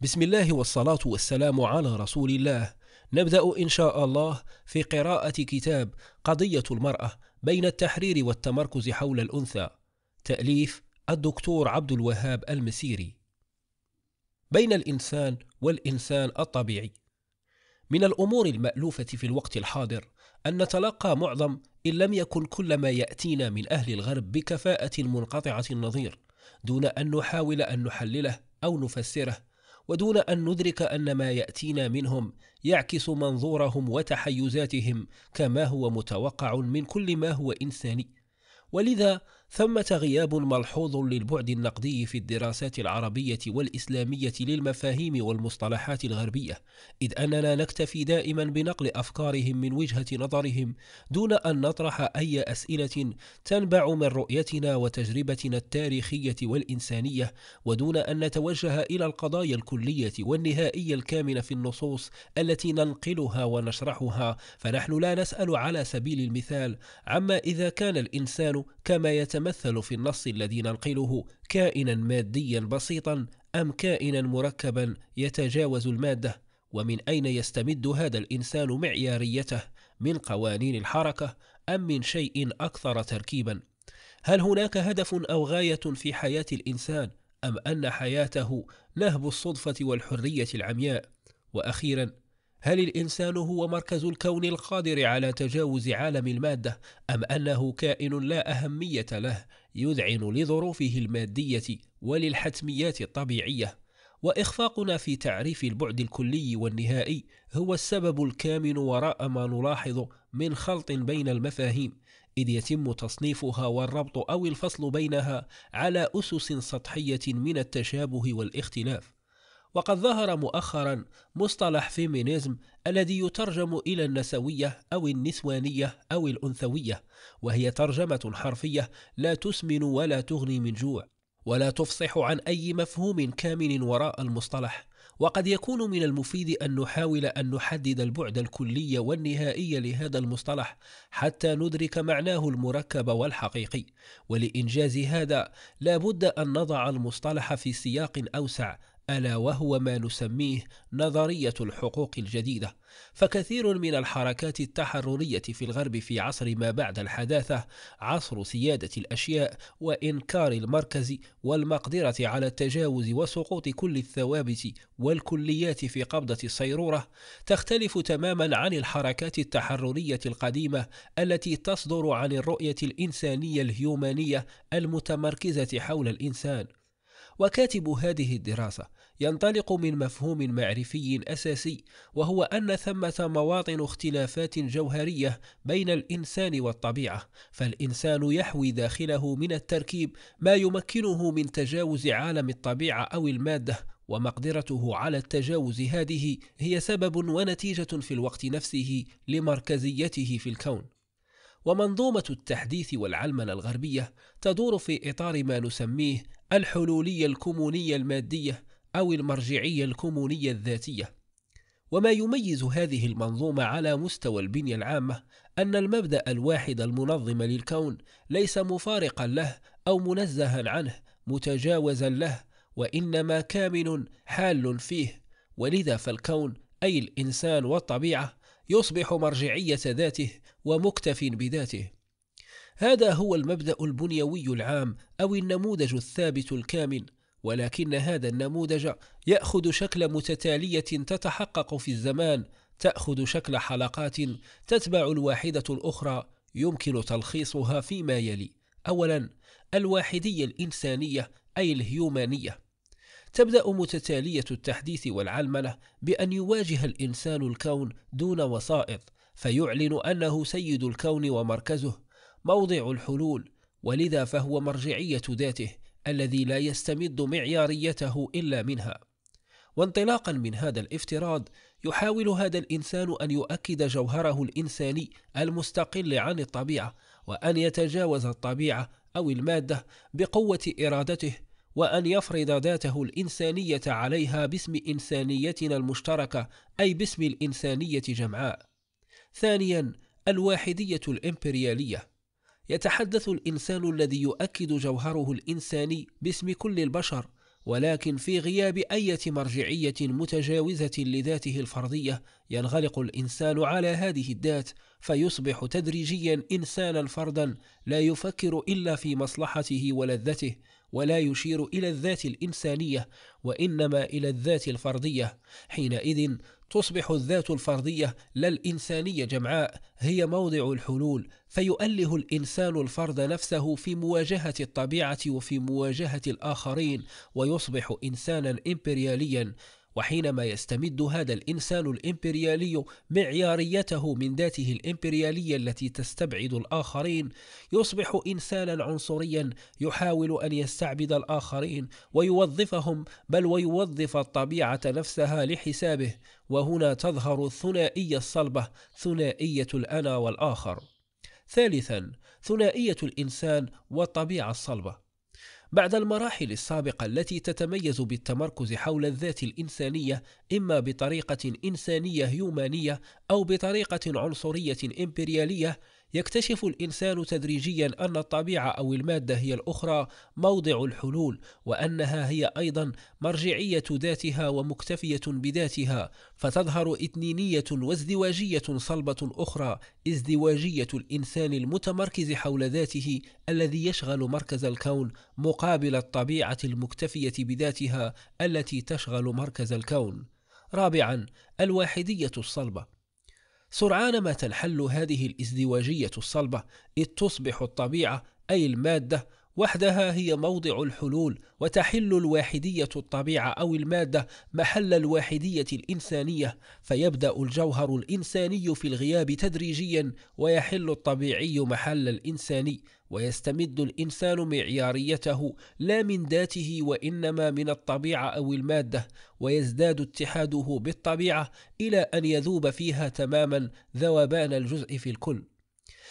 بسم الله والصلاة والسلام على رسول الله. نبدأ إن شاء الله في قراءة كتاب قضية المرأة بين التحرير والتمركز حول الأنثى. تأليف الدكتور عبد الوهاب المسيري. بين الإنسان والإنسان الطبيعي. من الأمور المألوفة في الوقت الحاضر أن نتلقى معظم إن لم يكن كل ما يأتينا من أهل الغرب بكفاءة منقطعة النظير دون أن نحاول أن نحلله أو نفسره. ودون أن ندرك أن ما يأتينا منهم يعكس منظورهم وتحيزاتهم كما هو متوقع من كل ما هو إنساني. ولذا ثمة غياب ملحوظ للبعد النقدي في الدراسات العربية والإسلامية للمفاهيم والمصطلحات الغربية إذ أننا نكتفي دائما بنقل أفكارهم من وجهة نظرهم دون أن نطرح أي أسئلة تنبع من رؤيتنا وتجربتنا التاريخية والإنسانية ودون أن نتوجه إلى القضايا الكلية والنهائية الكامنة في النصوص التي ننقلها ونشرحها. فنحن لا نسأل على سبيل المثال عما إذا كان الإنسان كما يتم يتمثل في النص الذي ننقله كائنا ماديا بسيطا أم كائنا مركبا يتجاوز المادة ومن أين يستمد هذا الإنسان معياريته؟ من قوانين الحركة أم من شيء أكثر تركيبا؟ هل هناك هدف أو غاية في حياة الإنسان؟ أم أن حياته نهب الصدفة والحرية العمياء؟ وأخيرا هل الإنسان هو مركز الكون القادر على تجاوز عالم المادة أم أنه كائن لا أهمية له يذعن لظروفه المادية وللحتميات الطبيعية؟ وإخفاقنا في تعريف البعد الكلي والنهائي هو السبب الكامن وراء ما نلاحظ من خلط بين المفاهيم إذ يتم تصنيفها والربط أو الفصل بينها على أسس سطحية من التشابه والاختلاف. وقد ظهر مؤخرا مصطلح فيمينيزم الذي يترجم إلى النسوية أو النسوانية أو الأنثوية وهي ترجمة حرفية لا تسمن ولا تغني من جوع ولا تفصح عن أي مفهوم كامن وراء المصطلح. وقد يكون من المفيد أن نحاول أن نحدد البعد الكلي والنهائي لهذا المصطلح حتى ندرك معناه المركب والحقيقي. ولإنجاز هذا لا بد أن نضع المصطلح في سياق أوسع ألا وهو ما نسميه نظرية الحقوق الجديدة. فكثير من الحركات التحررية في الغرب في عصر ما بعد الحداثة عصر سيادة الأشياء وإنكار المركز والمقدرة على التجاوز وسقوط كل الثوابت والكليات في قبضة الصيرورة تختلف تماما عن الحركات التحررية القديمة التي تصدر عن الرؤية الإنسانية الهيومانية المتمركزة حول الإنسان. وكاتب هذه الدراسة ينطلق من مفهوم معرفي أساسي وهو أن ثمة مواطن اختلافات جوهرية بين الإنسان والطبيعة فالإنسان يحوي داخله من التركيب ما يمكنه من تجاوز عالم الطبيعة أو المادة ومقدرته على التجاوز هذه هي سبب ونتيجة في الوقت نفسه لمركزيته في الكون. ومنظومة التحديث والعلمنة الغربية تدور في إطار ما نسميه الحلولية الكمونية المادية أو المرجعية الكمونية الذاتية. وما يميز هذه المنظومة على مستوى البنية العامة أن المبدأ الواحد المنظم للكون ليس مفارقا له أو منزها عنه متجاوزا له وإنما كامن حال فيه. ولذا فالكون أي الإنسان والطبيعة يصبح مرجعية ذاته ومكتف بذاته. هذا هو المبدأ البنيوي العام أو النموذج الثابت الكامن ولكن هذا النموذج يأخذ شكل متتالية تتحقق في الزمان تأخذ شكل حلقات تتبع الواحدة الأخرى يمكن تلخيصها فيما يلي. أولا الواحدية الإنسانية أي الهيومانية. تبدأ متتالية التحديث والعلمنة بأن يواجه الإنسان الكون دون وسائط فيعلن أنه سيد الكون ومركزه موضع الحلول ولذا فهو مرجعية ذاته الذي لا يستمد معياريته إلا منها وانطلاقا من هذا الافتراض يحاول هذا الإنسان أن يؤكد جوهره الإنساني المستقل عن الطبيعة وأن يتجاوز الطبيعة أو المادة بقوة إرادته وأن يفرض ذاته الإنسانية عليها باسم إنسانيتنا المشتركة أي باسم الإنسانية جمعاء. ثانيا الواحدية الإمبريالية. يتحدث الإنسان الذي يؤكد جوهره الإنساني باسم كل البشر ولكن في غياب أية مرجعية متجاوزة لذاته الفرضية ينغلق الإنسان على هذه الذات فيصبح تدريجيا إنسانا فردا لا يفكر إلا في مصلحته ولذته ولا يشير إلى الذات الإنسانية وإنما إلى الذات الفردية حينئذ تصبح الذات الفردية لا الإنسانية جمعاء هي موضع الحلول فيؤله الإنسان الفرد نفسه في مواجهة الطبيعة وفي مواجهة الآخرين ويصبح إنسانا إمبرياليا. وحينما يستمد هذا الإنسان الإمبريالي معياريته من ذاته الإمبريالية التي تستبعد الآخرين يصبح إنسانا عنصريا يحاول أن يستعبد الآخرين ويوظفهم بل ويوظف الطبيعة نفسها لحسابه. وهنا تظهر الثنائية الصلبة ثنائية الأنا والآخر. ثالثا ثنائية الإنسان والطبيعة الصلبة. بعد المراحل السابقة التي تتميز بالتمركز حول الذات الإنسانية إما بطريقة إنسانية هيومانية أو بطريقة عنصرية إمبريالية يكتشف الإنسان تدريجيا أن الطبيعة أو المادة هي الأخرى موضع الحلول وأنها هي أيضا مرجعية ذاتها ومكتفية بذاتها فتظهر إثنينية وازدواجية صلبة أخرى ازدواجية الإنسان المتمركز حول ذاته الذي يشغل مركز الكون مقابل الطبيعة المكتفية بذاتها التي تشغل مركز الكون. رابعا الواحدية الصلبة. سرعان ما تنحل هذه الإزدواجية الصلبة إذ تصبح الطبيعة أي المادة وحدها هي موضع الحلول وتحل الواحدية الطبيعة أو المادة محل الواحدية الإنسانية. فيبدأ الجوهر الإنساني في الغياب تدريجيا ويحل الطبيعي محل الإنساني. ويستمد الإنسان معياريته لا من ذاته وإنما من الطبيعة أو المادة ويزداد اتحاده بالطبيعة إلى أن يذوب فيها تماما ذوبان الجزء في الكل.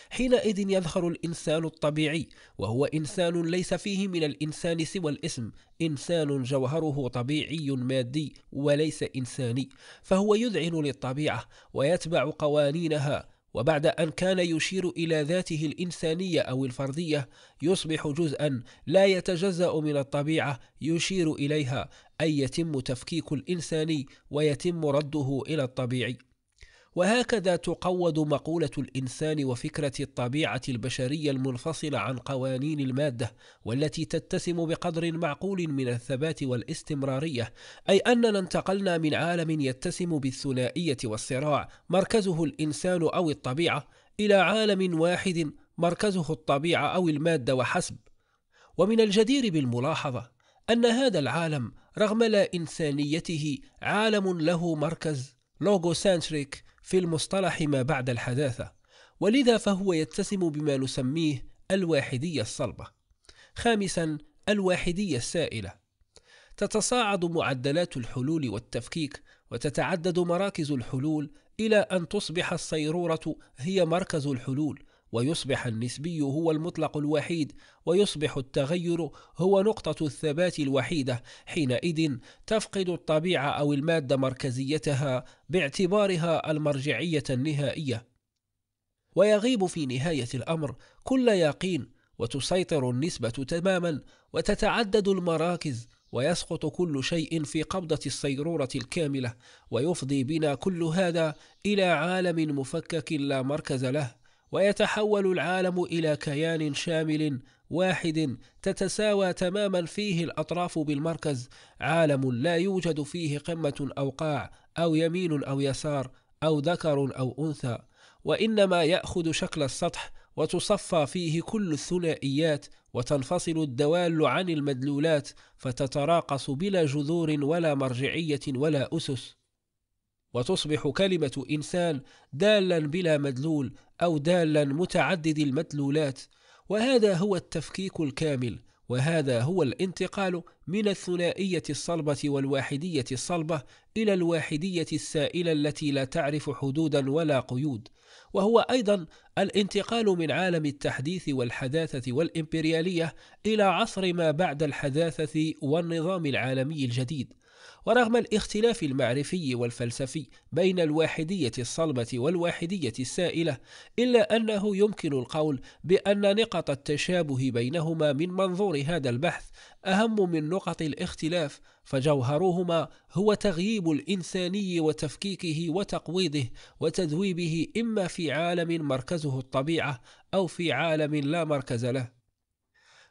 حينئذ يظهر الإنسان الطبيعي وهو إنسان ليس فيه من الإنسان سوى الاسم إنسان جوهره طبيعي مادي وليس إنساني فهو يذعن للطبيعة ويتبع قوانينها وبعد أن كان يشير إلى ذاته الإنسانية أو الفردية يصبح جزءا لا يتجزأ من الطبيعة يشير إليها أي يتم تفكيك الإنساني ويتم رده إلى الطبيعي. وهكذا تقود مقولة الإنسان وفكرة الطبيعة البشرية المنفصلة عن قوانين المادة والتي تتسم بقدر معقول من الثبات والاستمرارية أي أننا انتقلنا من عالم يتسم بالثنائية والصراع مركزه الإنسان أو الطبيعة إلى عالم واحد مركزه الطبيعة أو المادة وحسب. ومن الجدير بالملاحظة أن هذا العالم رغم لا إنسانيته عالم له مركز لوغوسانتريك في المصطلح ما بعد الحداثة ولذا فهو يتسم بما نسميه الواحدية الصلبة. خامسا الواحدية السائلة. تتصاعد معدلات الحلول والتفكيك وتتعدد مراكز الحلول إلى أن تصبح الصيرورة هي مركز الحلول ويصبح النسبي هو المطلق الوحيد ويصبح التغير هو نقطة الثبات الوحيدة حينئذ تفقد الطبيعة أو المادة مركزيتها باعتبارها المرجعية النهائية. ويغيب في نهاية الأمر كل يقين وتسيطر النسبة تماما وتتعدد المراكز ويسقط كل شيء في قبضة الصيرورة الكاملة ويفضي بنا كل هذا إلى عالم مفكك لا مركز له. ويتحول العالم إلى كيان شامل واحد تتساوى تماما فيه الأطراف بالمركز. عالم لا يوجد فيه قمة أو قاع أو يمين أو يسار أو ذكر أو أنثى. وإنما يأخذ شكل السطح وتصفى فيه كل الثنائيات وتنفصل الدوال عن المدلولات فتتراقص بلا جذور ولا مرجعية ولا أسس. وتصبح كلمة إنسان دالا بلا مدلول أو دالا متعدد المدلولات. وهذا هو التفكيك الكامل وهذا هو الانتقال من الثنائية الصلبة والواحدية الصلبة إلى الواحدية السائلة التي لا تعرف حدودا ولا قيود. وهو أيضا الانتقال من عالم التحديث والحداثة والإمبريالية إلى عصر ما بعد الحداثة والنظام العالمي الجديد. ورغم الاختلاف المعرفي والفلسفي بين الواحدية الصلبة والواحدية السائلة إلا أنه يمكن القول بأن نقط التشابه بينهما من منظور هذا البحث أهم من نقط الاختلاف فجوهرهما هو تغييب الإنساني وتفكيكه وتقويضه وتذويبه إما في عالم مركزه الطبيعة أو في عالم لا مركز له.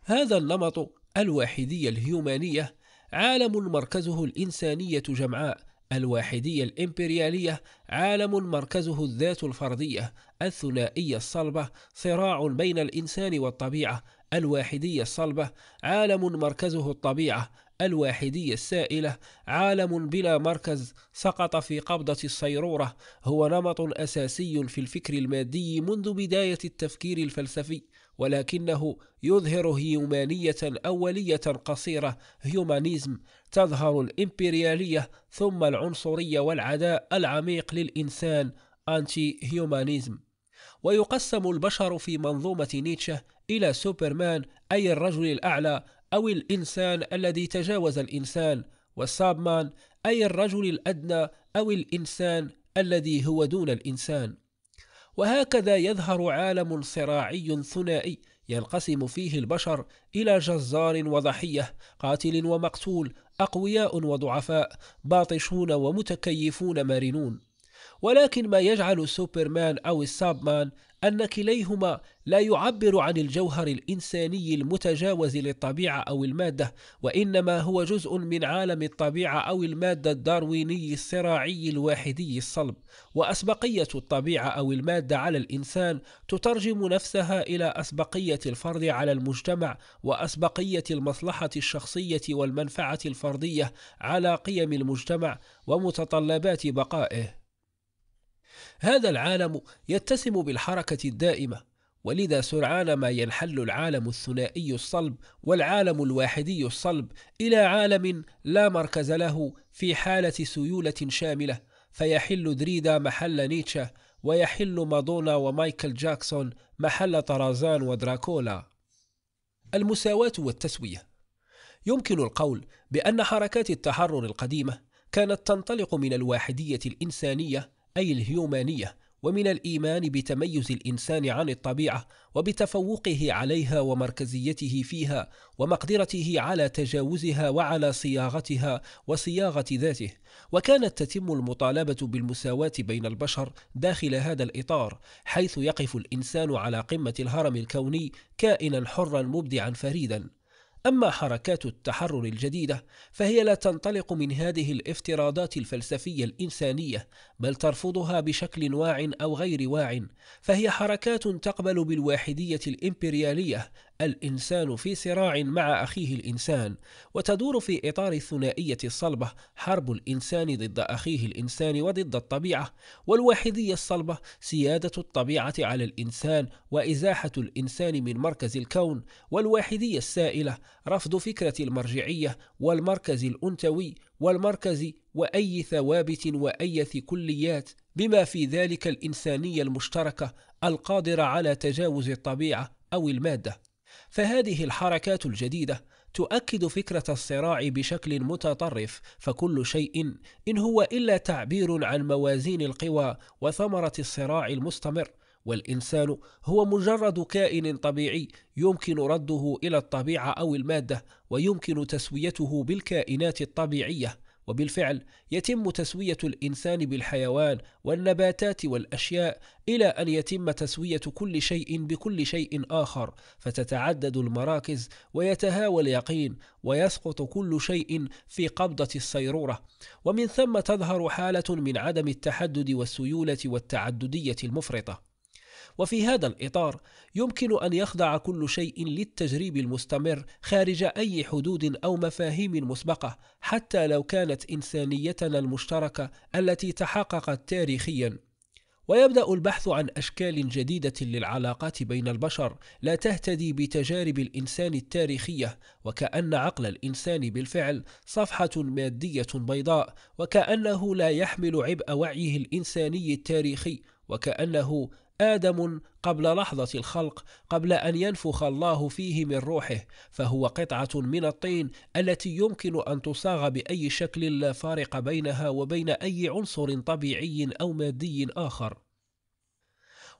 هذا النمط الواحدية الهيومانية عالم مركزه الإنسانية جمعاء الواحدية الإمبريالية عالم مركزه الذات الفردية الثنائية الصلبة صراع بين الإنسان والطبيعة الواحدية الصلبة عالم مركزه الطبيعة الواحدية السائلة عالم بلا مركز سقط في قبضة الصيرورة هو نمط أساسي في الفكر المادي منذ بداية التفكير الفلسفي. ولكنه يظهر هيومانية أولية قصيرة هيومانيزم تظهر الإمبريالية ثم العنصرية والعداء العميق للإنسان أنتي هيومانيزم ويقسم البشر في منظومة نيتشه إلى سوبرمان أي الرجل الأعلى أو الإنسان الذي تجاوز الإنسان والسابمان أي الرجل الأدنى أو الإنسان الذي هو دون الإنسان. وهكذا يظهر عالم صراعي ثنائي ينقسم فيه البشر إلى جزار وضحية قاتل ومقتول أقوياء وضعفاء باطشون ومتكيفون مرنون. ولكن ما يجعل سوبرمان أو السابمان أن كليهما لا يعبر عن الجوهر الإنساني المتجاوز للطبيعة أو المادة وإنما هو جزء من عالم الطبيعة أو المادة الدارويني الصراعي الواحدي الصلب. وأسبقية الطبيعة أو المادة على الإنسان تترجم نفسها إلى أسبقية الفرد على المجتمع وأسبقية المصلحة الشخصية والمنفعة الفردية على قيم المجتمع ومتطلبات بقائه. هذا العالم يتسم بالحركة الدائمة ولذا سرعان ما ينحل العالم الثنائي الصلب والعالم الواحدي الصلب إلى عالم لا مركز له في حالة سيولة شاملة فيحل دريدا محل نيتشه ويحل مادونا ومايكل جاكسون محل طرازان ودراكولا. المساواة والتسوية. يمكن القول بأن حركات التحرر القديمة كانت تنطلق من الواحدية الإنسانية أي الهيومانية ومن الإيمان بتميز الإنسان عن الطبيعة وبتفوقه عليها ومركزيته فيها ومقدرته على تجاوزها وعلى صياغتها وصياغة ذاته. وكانت تتم المطالبة بالمساواة بين البشر داخل هذا الإطار حيث يقف الإنسان على قمة الهرم الكوني كائنا حرا مبدعا فريدا. أما حركات التحرر الجديدة فهي لا تنطلق من هذه الافتراضات الفلسفية الإنسانية بل ترفضها بشكل واع أو غير واع فهي حركات تقبل بالواحدية الإمبريالية الإنسان في صراع مع أخيه الإنسان وتدور في إطار الثنائية الصلبة حرب الإنسان ضد أخيه الإنسان وضد الطبيعة والواحدية الصلبة سيادة الطبيعة على الإنسان وإزاحة الإنسان من مركز الكون والواحدية السائلة رفض فكرة المرجعية والمركز الأنتوي والمركز وأي ثوابت وأية كليات بما في ذلك الإنسانية المشتركة القادرة على تجاوز الطبيعة أو المادة. فهذه الحركات الجديدة تؤكد فكرة الصراع بشكل متطرف فكل شيء إن هو إلا تعبير عن موازين القوى وثمرة الصراع المستمر. والإنسان هو مجرد كائن طبيعي يمكن رده إلى الطبيعة أو المادة ويمكن تسويته بالكائنات الطبيعية. وبالفعل يتم تسوية الإنسان بالحيوان والنباتات والأشياء إلى أن يتم تسوية كل شيء بكل شيء آخر. فتتعدد المراكز ويتهاوى اليقين ويسقط كل شيء في قبضة الصيرورة. ومن ثم تظهر حالة من عدم التحدد والسيولة والتعددية المفرطة. وفي هذا الإطار يمكن أن يخضع كل شيء للتجريب المستمر خارج أي حدود أو مفاهيم مسبقة حتى لو كانت إنسانيتنا المشتركة التي تحققت تاريخيا. ويبدأ البحث عن أشكال جديدة للعلاقات بين البشر لا تهتدي بتجارب الإنسان التاريخية وكأن عقل الإنسان بالفعل صفحة مادية بيضاء وكأنه لا يحمل عبء وعيه الإنساني التاريخي وكأنه آدم قبل لحظة الخلق قبل أن ينفخ الله فيه من روحه فهو قطعة من الطين التي يمكن أن تصاغ بأي شكل لا فارق بينها وبين أي عنصر طبيعي أو مادي آخر.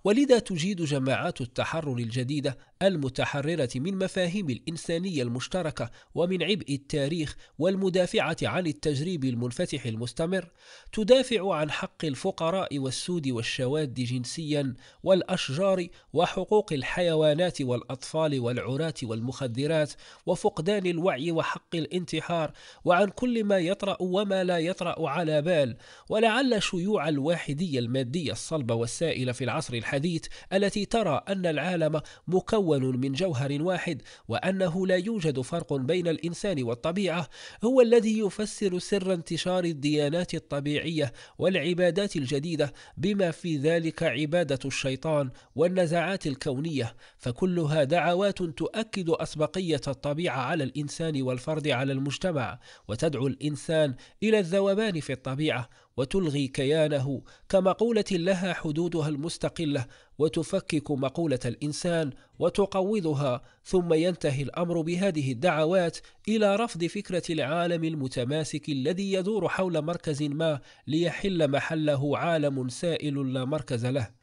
ولذا تجيد جماعات التحرر الجديدة المتحررة من مفاهيم الإنسانية المشتركة ومن عبء التاريخ والمدافعة عن التجريب المنفتح المستمر تدافع عن حق الفقراء والسود والشواذ جنسيا والأشجار وحقوق الحيوانات والأطفال والعراة والمخدرات وفقدان الوعي وحق الانتحار وعن كل ما يطرأ وما لا يطرأ على بال ولعل شيوع الواحدية المادية الصلبة والسائلة في العصر الحديث التي ترى أن العالم مكون مكون من جوهر واحد وأنه لا يوجد فرق بين الإنسان والطبيعة هو الذي يفسر سر انتشار الديانات الطبيعية والعبادات الجديدة بما في ذلك عبادة الشيطان والنزعات الكونية. فكلها دعوات تؤكد أسبقية الطبيعة على الإنسان والفرد على المجتمع وتدعو الإنسان إلى الذوبان في الطبيعة وتلغي كيانه كمقولة لها حدودها المستقلة وتفكك مقولة الإنسان وتقوضها ثم ينتهي الأمر بهذه الدعوات إلى رفض فكرة العالم المتماسك الذي يدور حول مركز ما ليحل محله عالم سائل لا مركز له.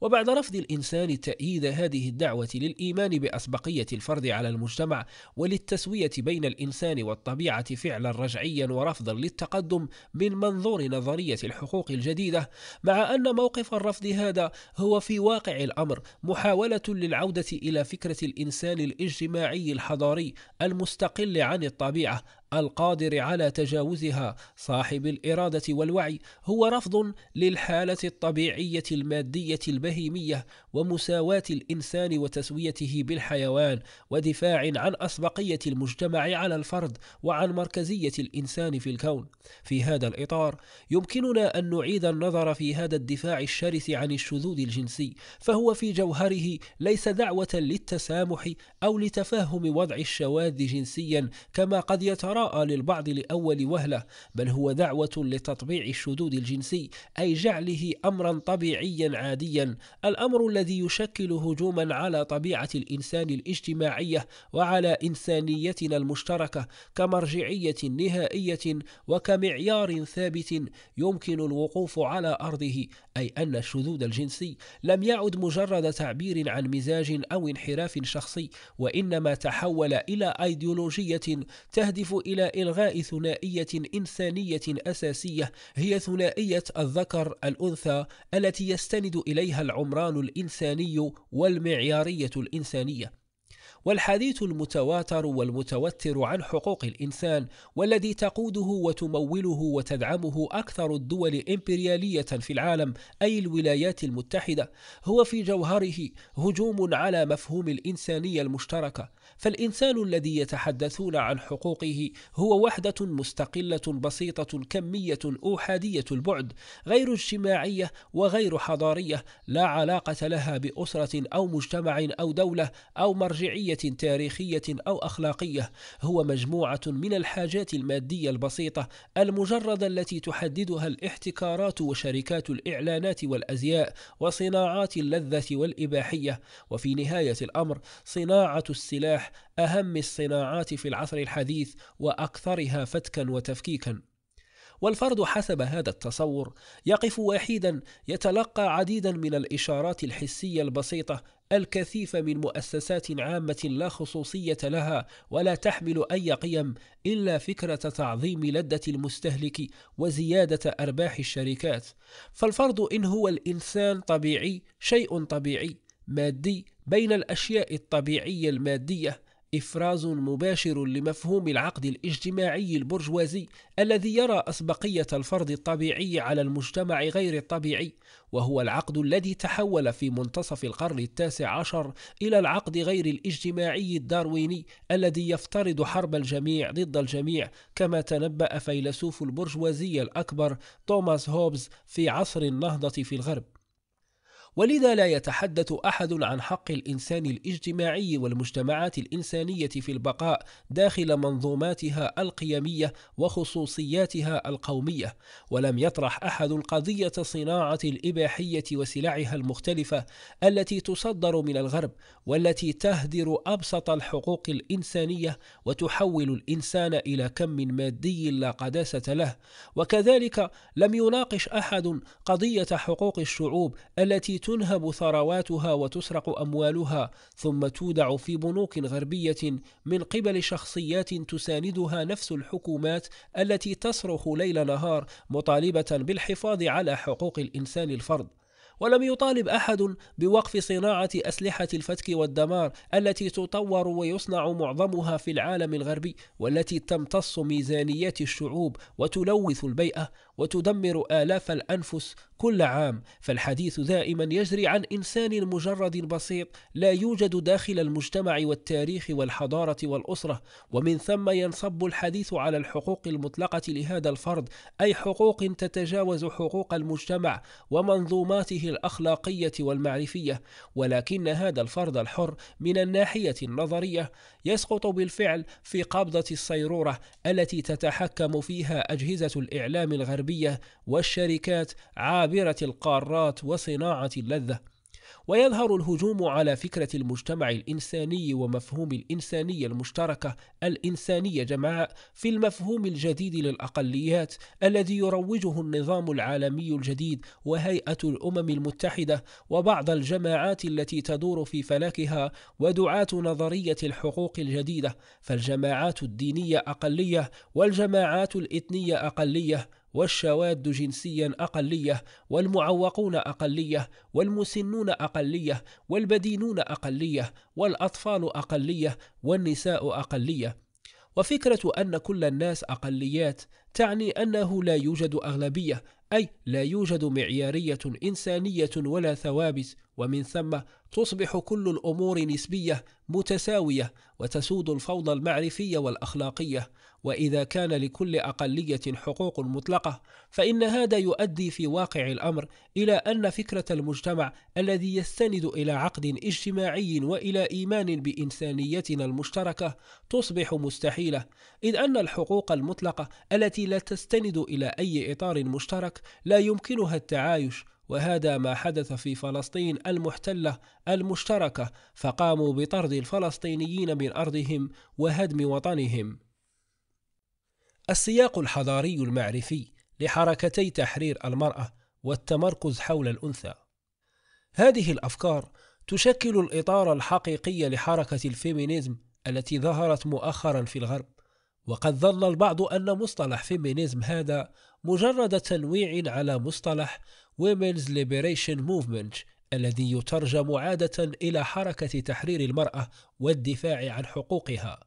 وبعد رفض الإنسان تأييد هذه الدعوة للإيمان بأسبقية الفرد على المجتمع وللتسوية بين الإنسان والطبيعة فعلا رجعيا ورفضا للتقدم من منظور نظرية الحقوق الجديدة مع أن موقف الرفض هذا هو في واقع الأمر محاولة للعودة إلى فكرة الإنسان الإجتماعي الحضاري المستقل عن الطبيعة القادر على تجاوزها صاحب الإرادة والوعي هو رفض للحالة الطبيعية المادية البهيمية ومساواة الإنسان وتسويته بالحيوان ودفاع عن أسبقية المجتمع على الفرد وعن مركزية الإنسان في الكون. في هذا الإطار يمكننا أن نعيد النظر في هذا الدفاع الشرس عن الشذوذ الجنسي فهو في جوهره ليس دعوة للتسامح أو لتفهم وضع الشواذ جنسيا كما قد يترى للبعض لأول وهلة بل هو دعوة لتطبيع الشذوذ الجنسي أي جعله أمرا طبيعيا عاديا الأمر الذي يشكل هجوما على طبيعة الإنسان الاجتماعية وعلى إنسانيتنا المشتركة كمرجعية نهائية وكمعيار ثابت يمكن الوقوف على أرضه أي أن الشذوذ الجنسي لم يعد مجرد تعبير عن مزاج أو انحراف شخصي وإنما تحول إلى أيديولوجية تهدف إلى إلغاء ثنائية إنسانية أساسية هي ثنائية الذكر الأنثى التي يستند إليها العمران الإنساني والمعيارية الإنسانية. والحديث المتواتر والمتوتر عن حقوق الإنسان والذي تقوده وتموله وتدعمه أكثر الدول إمبريالية في العالم أي الولايات المتحدة هو في جوهره هجوم على مفهوم الإنسانية المشتركة. فالإنسان الذي يتحدثون عن حقوقه هو وحدة مستقلة بسيطة كمية أوحادية البعد غير اجتماعية وغير حضارية لا علاقة لها بأسرة أو مجتمع أو دولة أو مرجعية تاريخية أو أخلاقية. هو مجموعة من الحاجات المادية البسيطة المجردة التي تحددها الاحتكارات وشركات الإعلانات والأزياء وصناعات اللذة والإباحية. وفي نهاية الأمر صناعة السلاح أهم الصناعات في العصر الحديث وأكثرها فتكا وتفكيكا. والفرد حسب هذا التصور يقف وحيدا يتلقى عديدا من الإشارات الحسية البسيطة الكثيفة من مؤسسات عامة لا خصوصية لها ولا تحمل أي قيم إلا فكرة تعظيم لذة المستهلك وزيادة أرباح الشركات. فالفرد إن هو الإنسان طبيعي شيء طبيعي مادي بين الأشياء الطبيعية المادية إفراز مباشر لمفهوم العقد الاجتماعي البرجوازي الذي يرى أسبقية الفرد الطبيعي على المجتمع غير الطبيعي وهو العقد الذي تحول في منتصف القرن التاسع عشر إلى العقد غير الاجتماعي الدارويني الذي يفترض حرب الجميع ضد الجميع كما تنبأ فيلسوف البرجوازية الأكبر توماس هوبز في عصر النهضة في الغرب. ولذا لا يتحدث أحد عن حق الإنسان الاجتماعي والمجتمعات الإنسانية في البقاء داخل منظوماتها القيمية وخصوصياتها القومية ولم يطرح أحد قضية صناعة الإباحية وسلعها المختلفة التي تصدر من الغرب والتي تهدر أبسط الحقوق الإنسانية وتحول الإنسان إلى كم مادي لا قداسة له. وكذلك لم يناقش أحد قضية حقوق الشعوب التي تنهب ثرواتها وتسرق أموالها ثم تودع في بنوك غربية من قبل شخصيات تساندها نفس الحكومات التي تصرخ ليل نهار مطالبة بالحفاظ على حقوق الإنسان الفرد. ولم يطالب أحد بوقف صناعة أسلحة الفتك والدمار التي تطور ويصنع معظمها في العالم الغربي والتي تمتص ميزانيات الشعوب وتلوث البيئة وتدمر آلاف الأنفس كل عام فالحديث دائما يجري عن إنسان مجرد بسيط لا يوجد داخل المجتمع والتاريخ والحضارة والأسرة. ومن ثم ينصب الحديث على الحقوق المطلقة لهذا الفرد أي حقوق تتجاوز حقوق المجتمع ومنظوماته الأخلاقية والمعرفية. ولكن هذا الفرد الحر من الناحية النظرية يسقط بالفعل في قبضة الصيرورة التي تتحكم فيها أجهزة الإعلام الغربية والشركات عابرة القارات وصناعة اللذة. ويظهر الهجوم على فكرة المجتمع الإنساني ومفهوم الإنسانية المشتركة الإنسانية جماعة في المفهوم الجديد للأقليات الذي يروجه النظام العالمي الجديد وهيئة الأمم المتحدة وبعض الجماعات التي تدور في فلكها ودعاة نظرية الحقوق الجديدة. فالجماعات الدينية أقلية والجماعات الإثنية أقلية والشواذ جنسيا أقلية والمعوقون أقلية والمسنون أقلية والبدينون أقلية والأطفال أقلية والنساء أقلية. وفكرة أن كل الناس أقليات تعني أنه لا يوجد أغلبية أي لا يوجد معيارية إنسانية ولا ثوابت. ومن ثم تصبح كل الأمور نسبية متساوية وتسود الفوضى المعرفية والأخلاقية وإذا كان لكل أقلية حقوق مطلقة فإن هذا يؤدي في واقع الأمر إلى أن فكرة المجتمع الذي يستند إلى عقد اجتماعي وإلى إيمان بإنسانيتنا المشتركة تصبح مستحيلة. إذ أن الحقوق المطلقة التي لا تستند إلى أي إطار مشترك لا يمكنها التعايش وهذا ما حدث في فلسطين المحتلة المشتركة فقاموا بطرد الفلسطينيين من أرضهم وهدم وطنهم. السياق الحضاري المعرفي لحركتي تحرير المرأة والتمركز حول الأنثى. هذه الأفكار تشكل الإطار الحقيقي لحركة ال feminism التي ظهرت مؤخرا في الغرب وقد ظن البعض أن مصطلح feminism هذا مجرد تنويع على مصطلح Women's Liberation Movement الذي يترجم عادة إلى حركة تحرير المرأة والدفاع عن حقوقها.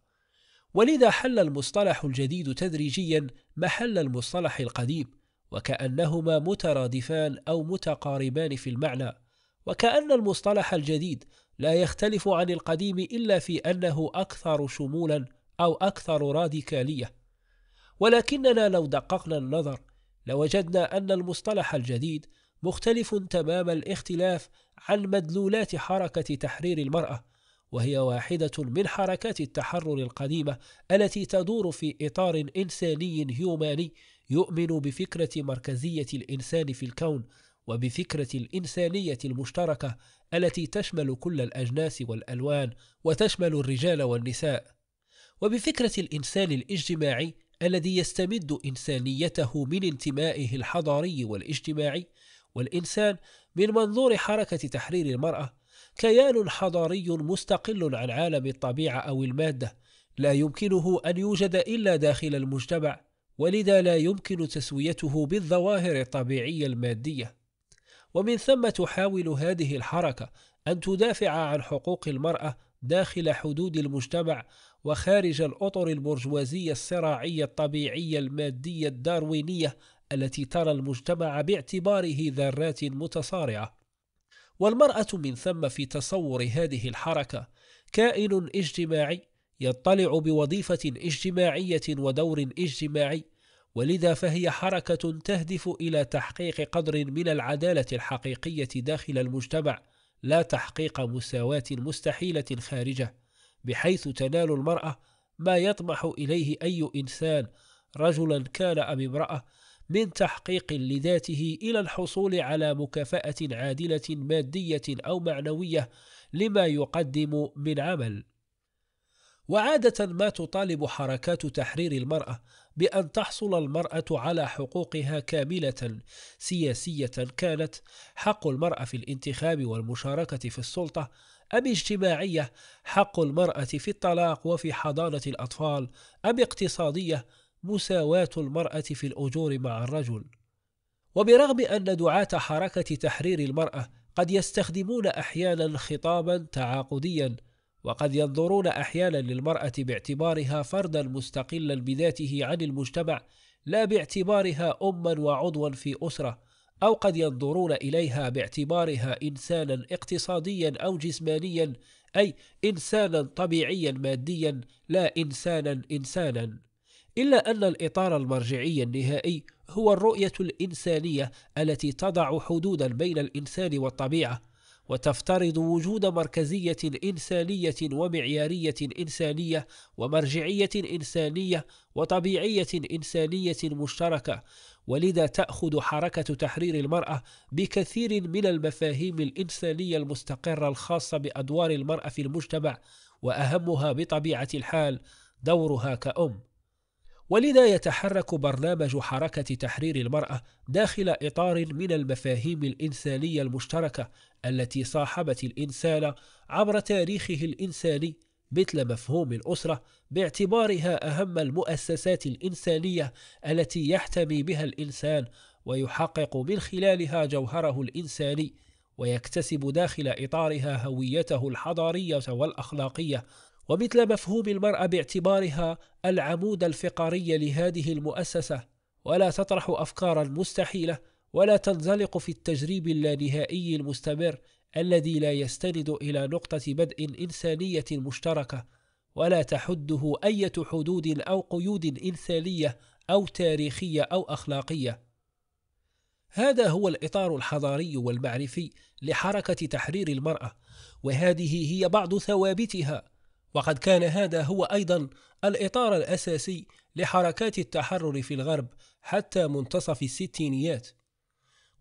ولذا حل المصطلح الجديد تدريجيا محل المصطلح القديم وكأنهما مترادفان أو متقاربان في المعنى. وكأن المصطلح الجديد لا يختلف عن القديم إلا في أنه أكثر شمولا أو أكثر راديكالية. ولكننا لو دققنا النظر لوجدنا أن المصطلح الجديد مختلف تمام الاختلاف عن مدلولات حركة تحرير المرأة وهي واحدة من حركات التحرر القديمة التي تدور في إطار إنساني هيوماني يؤمن بفكرة مركزية الإنسان في الكون وبفكرة الإنسانية المشتركة التي تشمل كل الأجناس والألوان وتشمل الرجال والنساء. وبفكرة الإنسان الاجتماعي الذي يستمد إنسانيته من انتمائه الحضاري والاجتماعي والإنسان من منظور حركة تحرير المرأة كيان حضاري مستقل عن عالم الطبيعة أو المادة لا يمكنه أن يوجد إلا داخل المجتمع ولذا لا يمكن تسويته بالظواهر الطبيعية المادية. ومن ثم تحاول هذه الحركة أن تدافع عن حقوق المرأة داخل حدود المجتمع وخارج الأطر البرجوازية الصراعية الطبيعية المادية الداروينية التي ترى المجتمع باعتباره ذرات متصارعة. والمرأة من ثم في تصور هذه الحركة كائن اجتماعي يطلع بوظيفة اجتماعية ودور اجتماعي ولذا فهي حركة تهدف إلى تحقيق قدر من العدالة الحقيقية داخل المجتمع لا تحقيق مساواة مستحيلة خارجة. بحيث تنال المرأة ما يطمح إليه أي إنسان. رجلا كان أم امرأة من تحقيق لذاته إلى الحصول على مكافأة عادلة مادية أو معنوية لما يقدم من عمل. وعادة ما تطالب حركات تحرير المرأة بأن تحصل المرأة على حقوقها كاملة سياسية كانت حق المرأة في الانتخاب والمشاركة في السلطة أم اجتماعية حق المرأة في الطلاق وفي حضانة الأطفال أم اقتصادية مساواة المرأة في الأجور مع الرجل. وبرغم أن دعاة حركة تحرير المرأة قد يستخدمون أحيانا خطابا تعاقديا وقد ينظرون أحيانا للمرأة باعتبارها فردا مستقلا بذاته عن المجتمع لا باعتبارها أما وعضوا في أسرة أو قد ينظرون إليها باعتبارها إنسانا اقتصاديا أو جسمانيا أي إنسانا طبيعيا ماديا لا إنسانا إنسانا. إلا أن الإطار المرجعي النهائي هو الرؤية الإنسانية التي تضع حدودا بين الإنسان والطبيعة وتفترض وجود مركزية إنسانية ومعيارية إنسانية ومرجعية إنسانية وطبيعية إنسانية مشتركة ولذا تأخذ حركة تحرير المرأة بكثير من المفاهيم الإنسانية المستقرة الخاصة بأدوار المرأة في المجتمع وأهمها بطبيعة الحال دورها كأم. ولذا يتحرك برنامج حركة تحرير المرأة داخل إطار من المفاهيم الإنسانية المشتركة التي صاحبت الإنسان عبر تاريخه الإنساني مثل مفهوم الأسرة باعتبارها أهم المؤسسات الإنسانية التي يحتمي بها الإنسان ويحقق من خلالها جوهره الإنساني ويكتسب داخل إطارها هويته الحضارية والأخلاقية. ومثل مفهوم المرأة باعتبارها العمود الفقري لهذه المؤسسة. ولا تطرح أفكارا مستحيلة ولا تنزلق في التجريب اللانهائي المستمر الذي لا يستند إلى نقطة بدء إنسانية مشتركة ولا تحده أية حدود أو قيود إنسانية أو تاريخية أو أخلاقية. هذا هو الإطار الحضاري والمعرفي لحركة تحرير المرأة وهذه هي بعض ثوابتها. وقد كان هذا هو أيضا الإطار الأساسي لحركات التحرر في الغرب حتى منتصف الستينيات.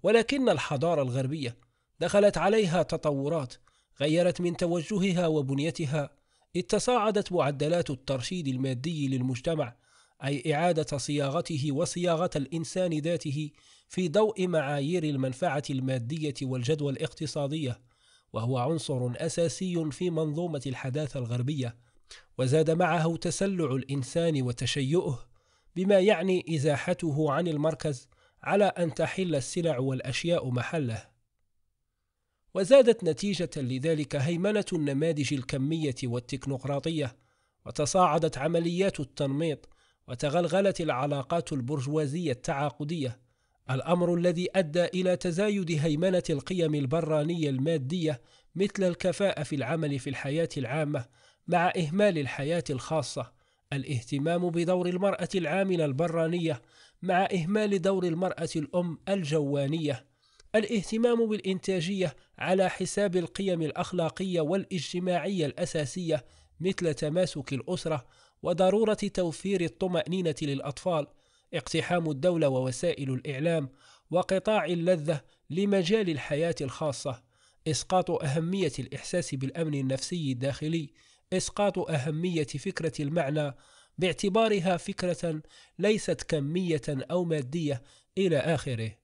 ولكن الحضارة الغربية دخلت عليها تطورات غيرت من توجهها وبنيتها. إذ تصاعدت معدلات الترشيد المادي للمجتمع أي إعادة صياغته وصياغة الإنسان ذاته في ضوء معايير المنفعة المادية والجدوى الاقتصادية. وهو عنصر أساسي في منظومة الحداثة الغربية. وزاد معه تسلع الإنسان وتشيؤه بما يعني إزاحته عن المركز على أن تحل السلع والأشياء محله. وزادت نتيجة لذلك هيمنة النماذج الكمية والتكنوقراطية وتصاعدت عمليات التنميط وتغلغلت العلاقات البرجوازية التعاقدية. الأمر الذي أدى إلى تزايد هيمنة القيم البرانية المادية مثل الكفاءة في العمل في الحياة العامة مع إهمال الحياة الخاصة الاهتمام بدور المرأة العاملة البرانية مع إهمال دور المرأة الأم الجوانية. الاهتمام بالإنتاجية على حساب القيم الأخلاقية والاجتماعية الأساسية مثل تماسك الأسرة وضرورة توفير الطمأنينة للأطفال اقتحام الدولة ووسائل الإعلام وقطاع اللذة لمجال الحياة الخاصة إسقاط أهمية الإحساس بالأمن النفسي الداخلي إسقاط أهمية فكرة المعنى باعتبارها فكرة ليست كمية أو مادية إلى آخره.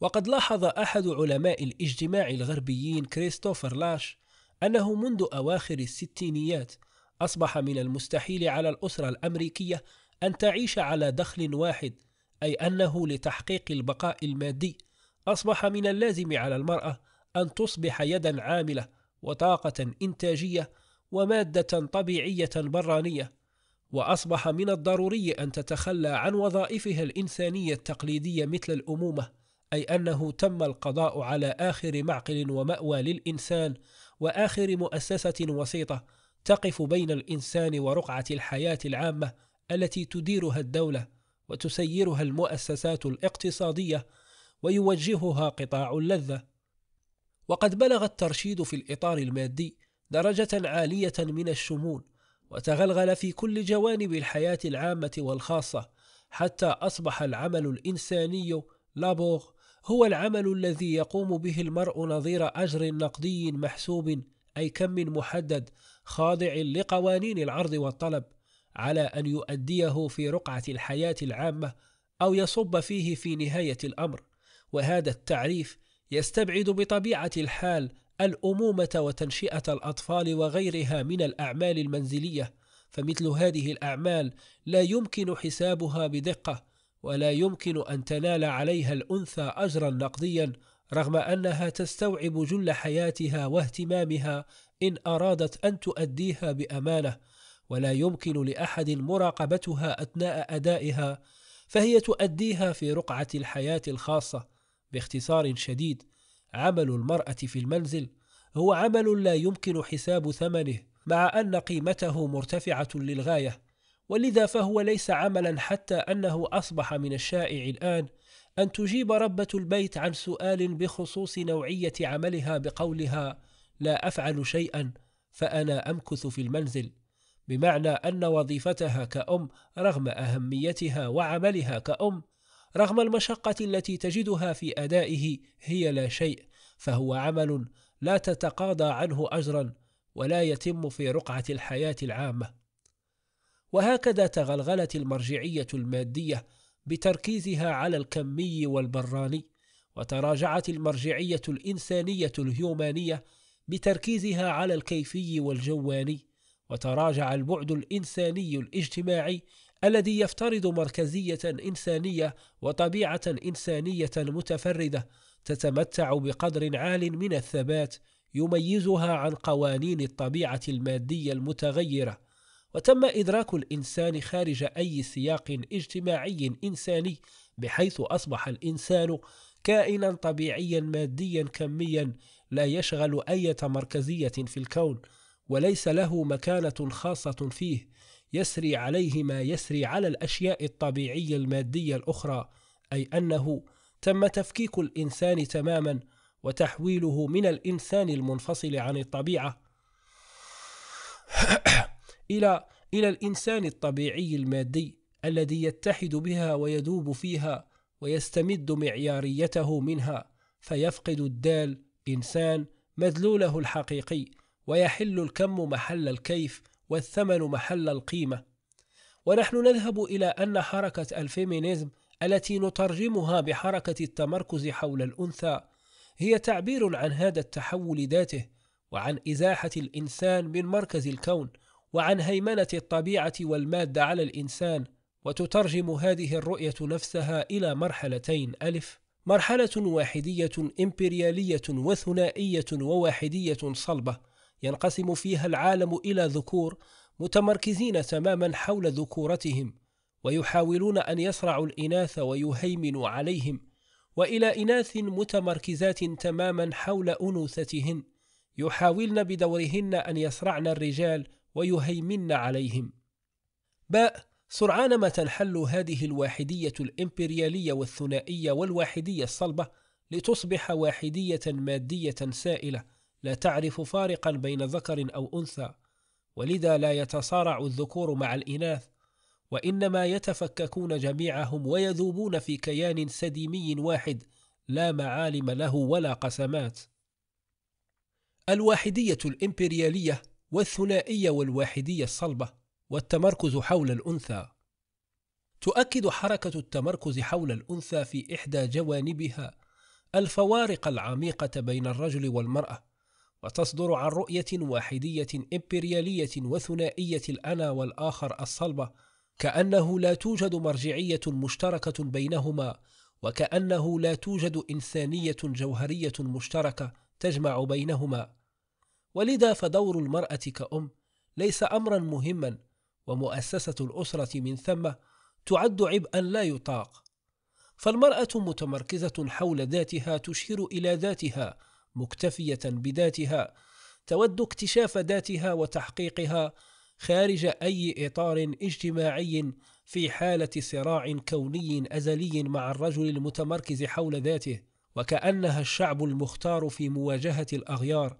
وقد لاحظ أحد علماء الاجتماع الغربيين كريستوفر لاش أنه منذ أواخر الستينيات أصبح من المستحيل على الأسرة الأمريكية أن تعيش على دخل واحد أي أنه لتحقيق البقاء المادي. أصبح من اللازم على المرأة أن تصبح يدا عاملة وطاقة إنتاجية ومادة طبيعية برانية. وأصبح من الضروري أن تتخلى عن وظائفها الإنسانية التقليدية مثل الأمومة أي أنه تم القضاء على آخر معقل ومأوى للإنسان وآخر مؤسسة وسيطة تقف بين الإنسان ورقعة الحياة العامة التي تديرها الدولة وتسيرها المؤسسات الاقتصادية ويوجهها قطاع اللذة. وقد بلغ الترشيد في الإطار المادي درجة عالية من الشمول وتغلغل في كل جوانب الحياة العامة والخاصة حتى أصبح العمل الإنساني لابوغ هو العمل الذي يقوم به المرء نظير أجر نقدي محسوب أي كم محدد خاضع لقوانين العرض والطلب على أن يؤديه في رقعة الحياة العامة أو يصب فيه في نهاية الأمر. وهذا التعريف يستبعد بطبيعة الحال الأمومة وتنشئة الأطفال وغيرها من الأعمال المنزلية فمثل هذه الأعمال لا يمكن حسابها بدقة ولا يمكن أن تنال عليها الأنثى أجرا نقديا رغم أنها تستوعب جل حياتها واهتمامها إن أرادت أن تؤديها بأمانة. ولا يمكن لأحد مراقبتها أثناء أدائها فهي تؤديها في رقعة الحياة الخاصة. باختصار شديد عمل المرأة في المنزل هو عمل لا يمكن حساب ثمنه مع أن قيمته مرتفعة للغاية. ولذا فهو ليس عملا حتى أنه أصبح من الشائع الآن أن تجيب ربة البيت عن سؤال بخصوص نوعية عملها بقولها لا أفعل شيئا فأنا أمكث في المنزل بمعنى أن وظيفتها كأم رغم أهميتها وعملها كأم رغم المشقة التي تجدها في أدائه هي لا شيء فهو عمل لا تتقاضى عنه أجرا ولا يتم في رقعة الحياة العامة. وهكذا تغلغلت المرجعية المادية بتركيزها على الكمي والبراني وتراجعت المرجعية الإنسانية الهيومانية بتركيزها على الكيفي والجواني وتراجع البعد الإنساني الاجتماعي الذي يفترض مركزية إنسانية وطبيعة إنسانية متفردة تتمتع بقدر عال من الثبات يميزها عن قوانين الطبيعة المادية المتغيرة. وتم إدراك الإنسان خارج أي سياق اجتماعي إنساني بحيث أصبح الإنسان كائنا طبيعيا ماديا كميا لا يشغل أي مركزية في الكون وليس له مكانة خاصة فيه يسري عليه ما يسري على الأشياء الطبيعية المادية الأخرى أي أنه تم تفكيك الإنسان تماما وتحويله من الإنسان المنفصل عن الطبيعة. إلى إلى الإنسان الطبيعي المادي الذي يتحد بها ويذوب فيها ويستمد معياريته منها فيفقد الدال إنسان مدلوله الحقيقي ويحل الكم محل الكيف والثمن محل القيمة. ونحن نذهب إلى أن حركة الفيمينيزم التي نترجمها بحركة التمركز حول الأنثى هي تعبير عن هذا التحول ذاته وعن إزاحة الإنسان من مركز الكون وعن هيمنة الطبيعة والمادة على الإنسان وتترجم هذه الرؤية نفسها إلى مرحلتين ألف مرحلة واحدية إمبريالية وثنائية وواحدية صلبة ينقسم فيها العالم إلى ذكور متمركزين تماما حول ذكورتهم ويحاولون أن يصرعوا الإناث ويهيمنوا عليهم وإلى إناث متمركزات تماما حول أنوثتهن. يحاولن بدورهن أن يصرعن الرجال ويهيمن عليهم. باء سرعان ما تنحل هذه الواحدية الإمبريالية والثنائية والواحدية الصلبة لتصبح واحدية مادية سائلة لا تعرف فارقا بين ذكر أو أنثى ولذا لا يتصارع الذكور مع الإناث وإنما يتفككون جميعهم ويذوبون في كيان سديمي واحد لا معالم له ولا قسمات. الواحدية الإمبريالية والثنائية والواحدية الصلبة والتمركز حول الأنثى. تؤكد حركة التمركز حول الأنثى في إحدى جوانبها الفوارق العميقة بين الرجل والمرأة وتصدر عن رؤية واحدية إمبريالية وثنائية الأنا والآخر الصلبة كأنه لا توجد مرجعية مشتركة بينهما وكأنه لا توجد إنسانية جوهرية مشتركة تجمع بينهما. ولذا فدور المرأة كأم ليس أمرا مهما ومؤسسة الأسرة من ثم تعد عبئا لا يطاق. فالمرأة متمركزة حول ذاتها تشير إلى ذاتها مكتفية بذاتها تود اكتشاف ذاتها وتحقيقها خارج أي إطار اجتماعي في حالة صراع كوني أزلي مع الرجل المتمركز حول ذاته. وكأنها الشعب المختار في مواجهة الأغيار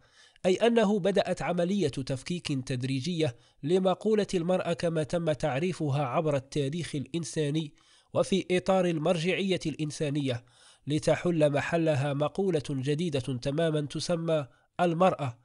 أي أنه بدأت عملية تفكيك تدريجية لمقولة المرأة كما تم تعريفها عبر التاريخ الإنساني وفي إطار المرجعية الإنسانية لتحل محلها مقولة جديدة تماما تسمى المرأة.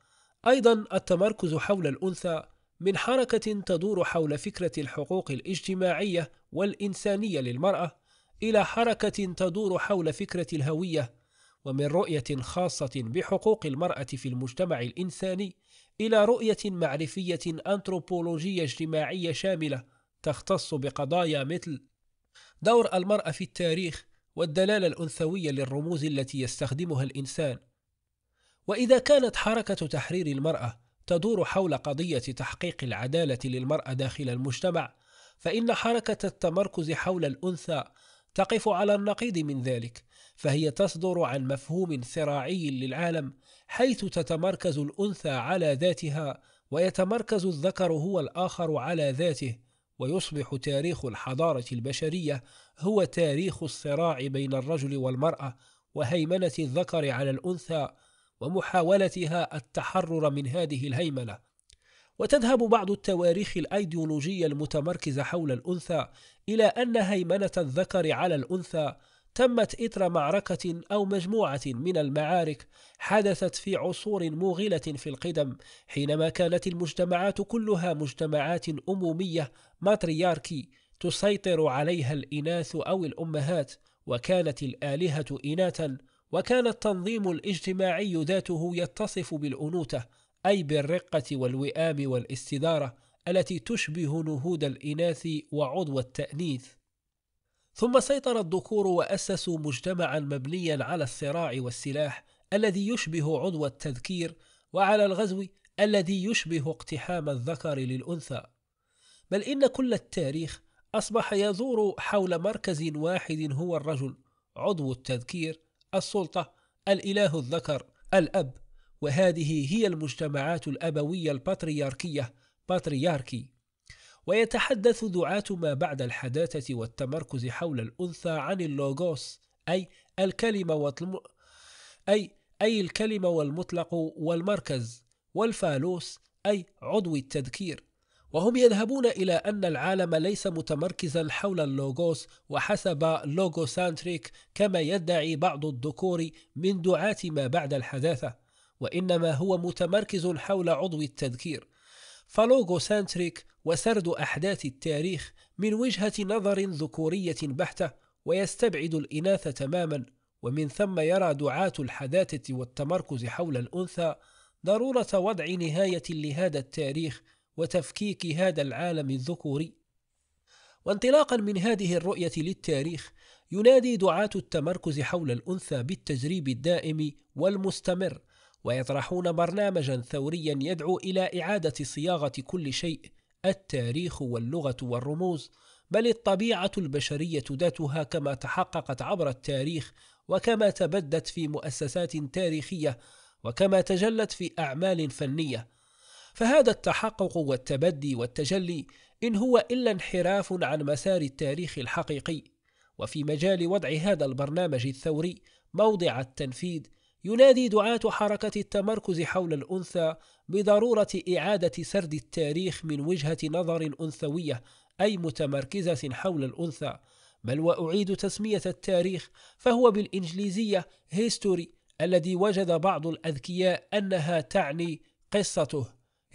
أيضا التمركز حول الأنثى من حركة تدور حول فكرة الحقوق الاجتماعية والإنسانية للمرأة إلى حركة تدور حول فكرة الهوية ومن رؤية خاصة بحقوق المرأة في المجتمع الإنساني إلى رؤية معرفية أنثروبولوجية اجتماعية شاملة تختص بقضايا مثل دور المرأة في التاريخ والدلالة الأنثوية للرموز التي يستخدمها الإنسان. وإذا كانت حركة تحرير المرأة تدور حول قضية تحقيق العدالة للمرأة داخل المجتمع فإن حركة التمركز حول الأنثى تقف على النقيض من ذلك. فهي تصدر عن مفهوم صراعي للعالم حيث تتمركز الأنثى على ذاتها ويتمركز الذكر هو الآخر على ذاته ويصبح تاريخ الحضارة البشرية هو تاريخ الصراع بين الرجل والمرأة وهيمنة الذكر على الأنثى ومحاولتها التحرر من هذه الهيمنة. وتذهب بعض التواريخ الأيديولوجية المتمركزة حول الأنثى إلى أن هيمنة الذكر على الأنثى تمت إثر معركة أو مجموعة من المعارك حدثت في عصور موغلة في القدم حينما كانت المجتمعات كلها مجتمعات أمومية ماترياركي تسيطر عليها الإناث أو الأمهات وكانت الآلهة إناثا وكان التنظيم الاجتماعي ذاته يتصف بالأنوثة أي بالرقة والوئام والاستدارة التي تشبه نهود الإناث وعضو التأنيث. ثم سيطر الذكور وأسسوا مجتمعا مبنيا على الصراع والسلاح الذي يشبه عضو التذكير وعلى الغزو الذي يشبه اقتحام الذكر للأنثى. بل إن كل التاريخ أصبح يدور حول مركز واحد هو الرجل عضو التذكير السلطة الإله الذكر الأب وهذه هي المجتمعات الأبوية البطرياركية patriarchy ويتحدث دعاة ما بعد الحداثة والتمركز حول الأنثى عن اللوغوس أي الكلمة والم... أي أي الكلمة والمطلق والمركز وال phallus أي عضو التذكير. وهم يذهبون إلى أن العالم ليس متمركزا حول اللوغوس وحسب logocentric كما يدعي بعض الذكور من دعاة ما بعد الحداثة وإنما هو متمركز حول عضو التذكير. فلوغوسانتريك وسرد أحداث التاريخ من وجهة نظر ذكورية بحتة ويستبعد الإناث تماما ومن ثم يرى دعاة الحداثة والتمركز حول الأنثى ضرورة وضع نهاية لهذا التاريخ وتفكيك هذا العالم الذكوري. وانطلاقا من هذه الرؤية للتاريخ ينادي دعاة التمركز حول الأنثى بالتجريب الدائم والمستمر ويطرحون برنامجا ثوريا يدعو إلى إعادة صياغة كل شيء التاريخ واللغة والرموز بل الطبيعة البشرية ذاتها كما تحققت عبر التاريخ وكما تبدت في مؤسسات تاريخية وكما تجلت في أعمال فنية. فهذا التحقق والتبدي والتجلي إن هو إلا انحراف عن مسار التاريخ الحقيقي. وفي مجال وضع هذا البرنامج الثوري موضع التنفيذ ينادي دعاة حركة التمركز حول الأنثى بضرورة إعادة سرد التاريخ من وجهة نظر أنثوية أي متمركزة حول الأنثى. بل وأعيد تسمية التاريخ فهو بالإنجليزية هيستوري الذي وجد بعض الأذكياء أنها تعني قصته.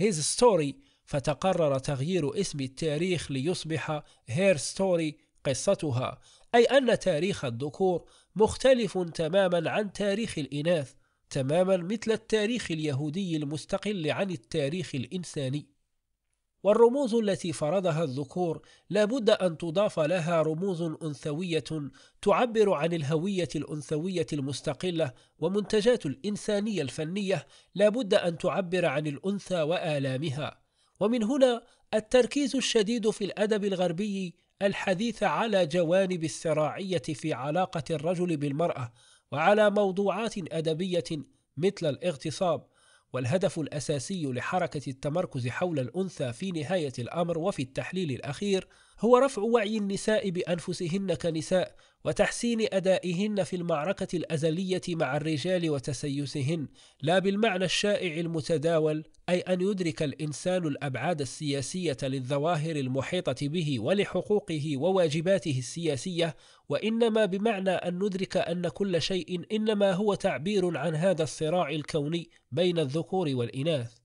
His story فتقرر تغيير اسم التاريخ ليصبح her story قصتها. أي أن تاريخ الذكور مختلف تماما عن تاريخ الإناث تماما مثل التاريخ اليهودي المستقل عن التاريخ الإنساني. والرموز التي فرضها الذكور لابد أن تضاف لها رموز أنثوية تعبر عن الهوية الأنثوية المستقلة ومنتجات الإنسانية الفنية لابد أن تعبر عن الأنثى وآلامها. ومن هنا التركيز الشديد في الأدب الغربي الحديث على جوانب الصراعية في علاقة الرجل بالمرأة وعلى موضوعات أدبية مثل الاغتصاب والهدف الأساسي لحركة التمركز حول الأنثى في نهاية الأمر وفي التحليل الأخير هو رفع وعي النساء بأنفسهن كنساء وتحسين أدائهن في المعركة الأزلية مع الرجال وتسيسهن لا بالمعنى الشائع المتداول أي أن يدرك الإنسان الأبعاد السياسية للظواهر المحيطة به ولحقوقه وواجباته السياسية وإنما بمعنى أن ندرك أن كل شيء إنما هو تعبير عن هذا الصراع الكوني بين الذكور والإناث.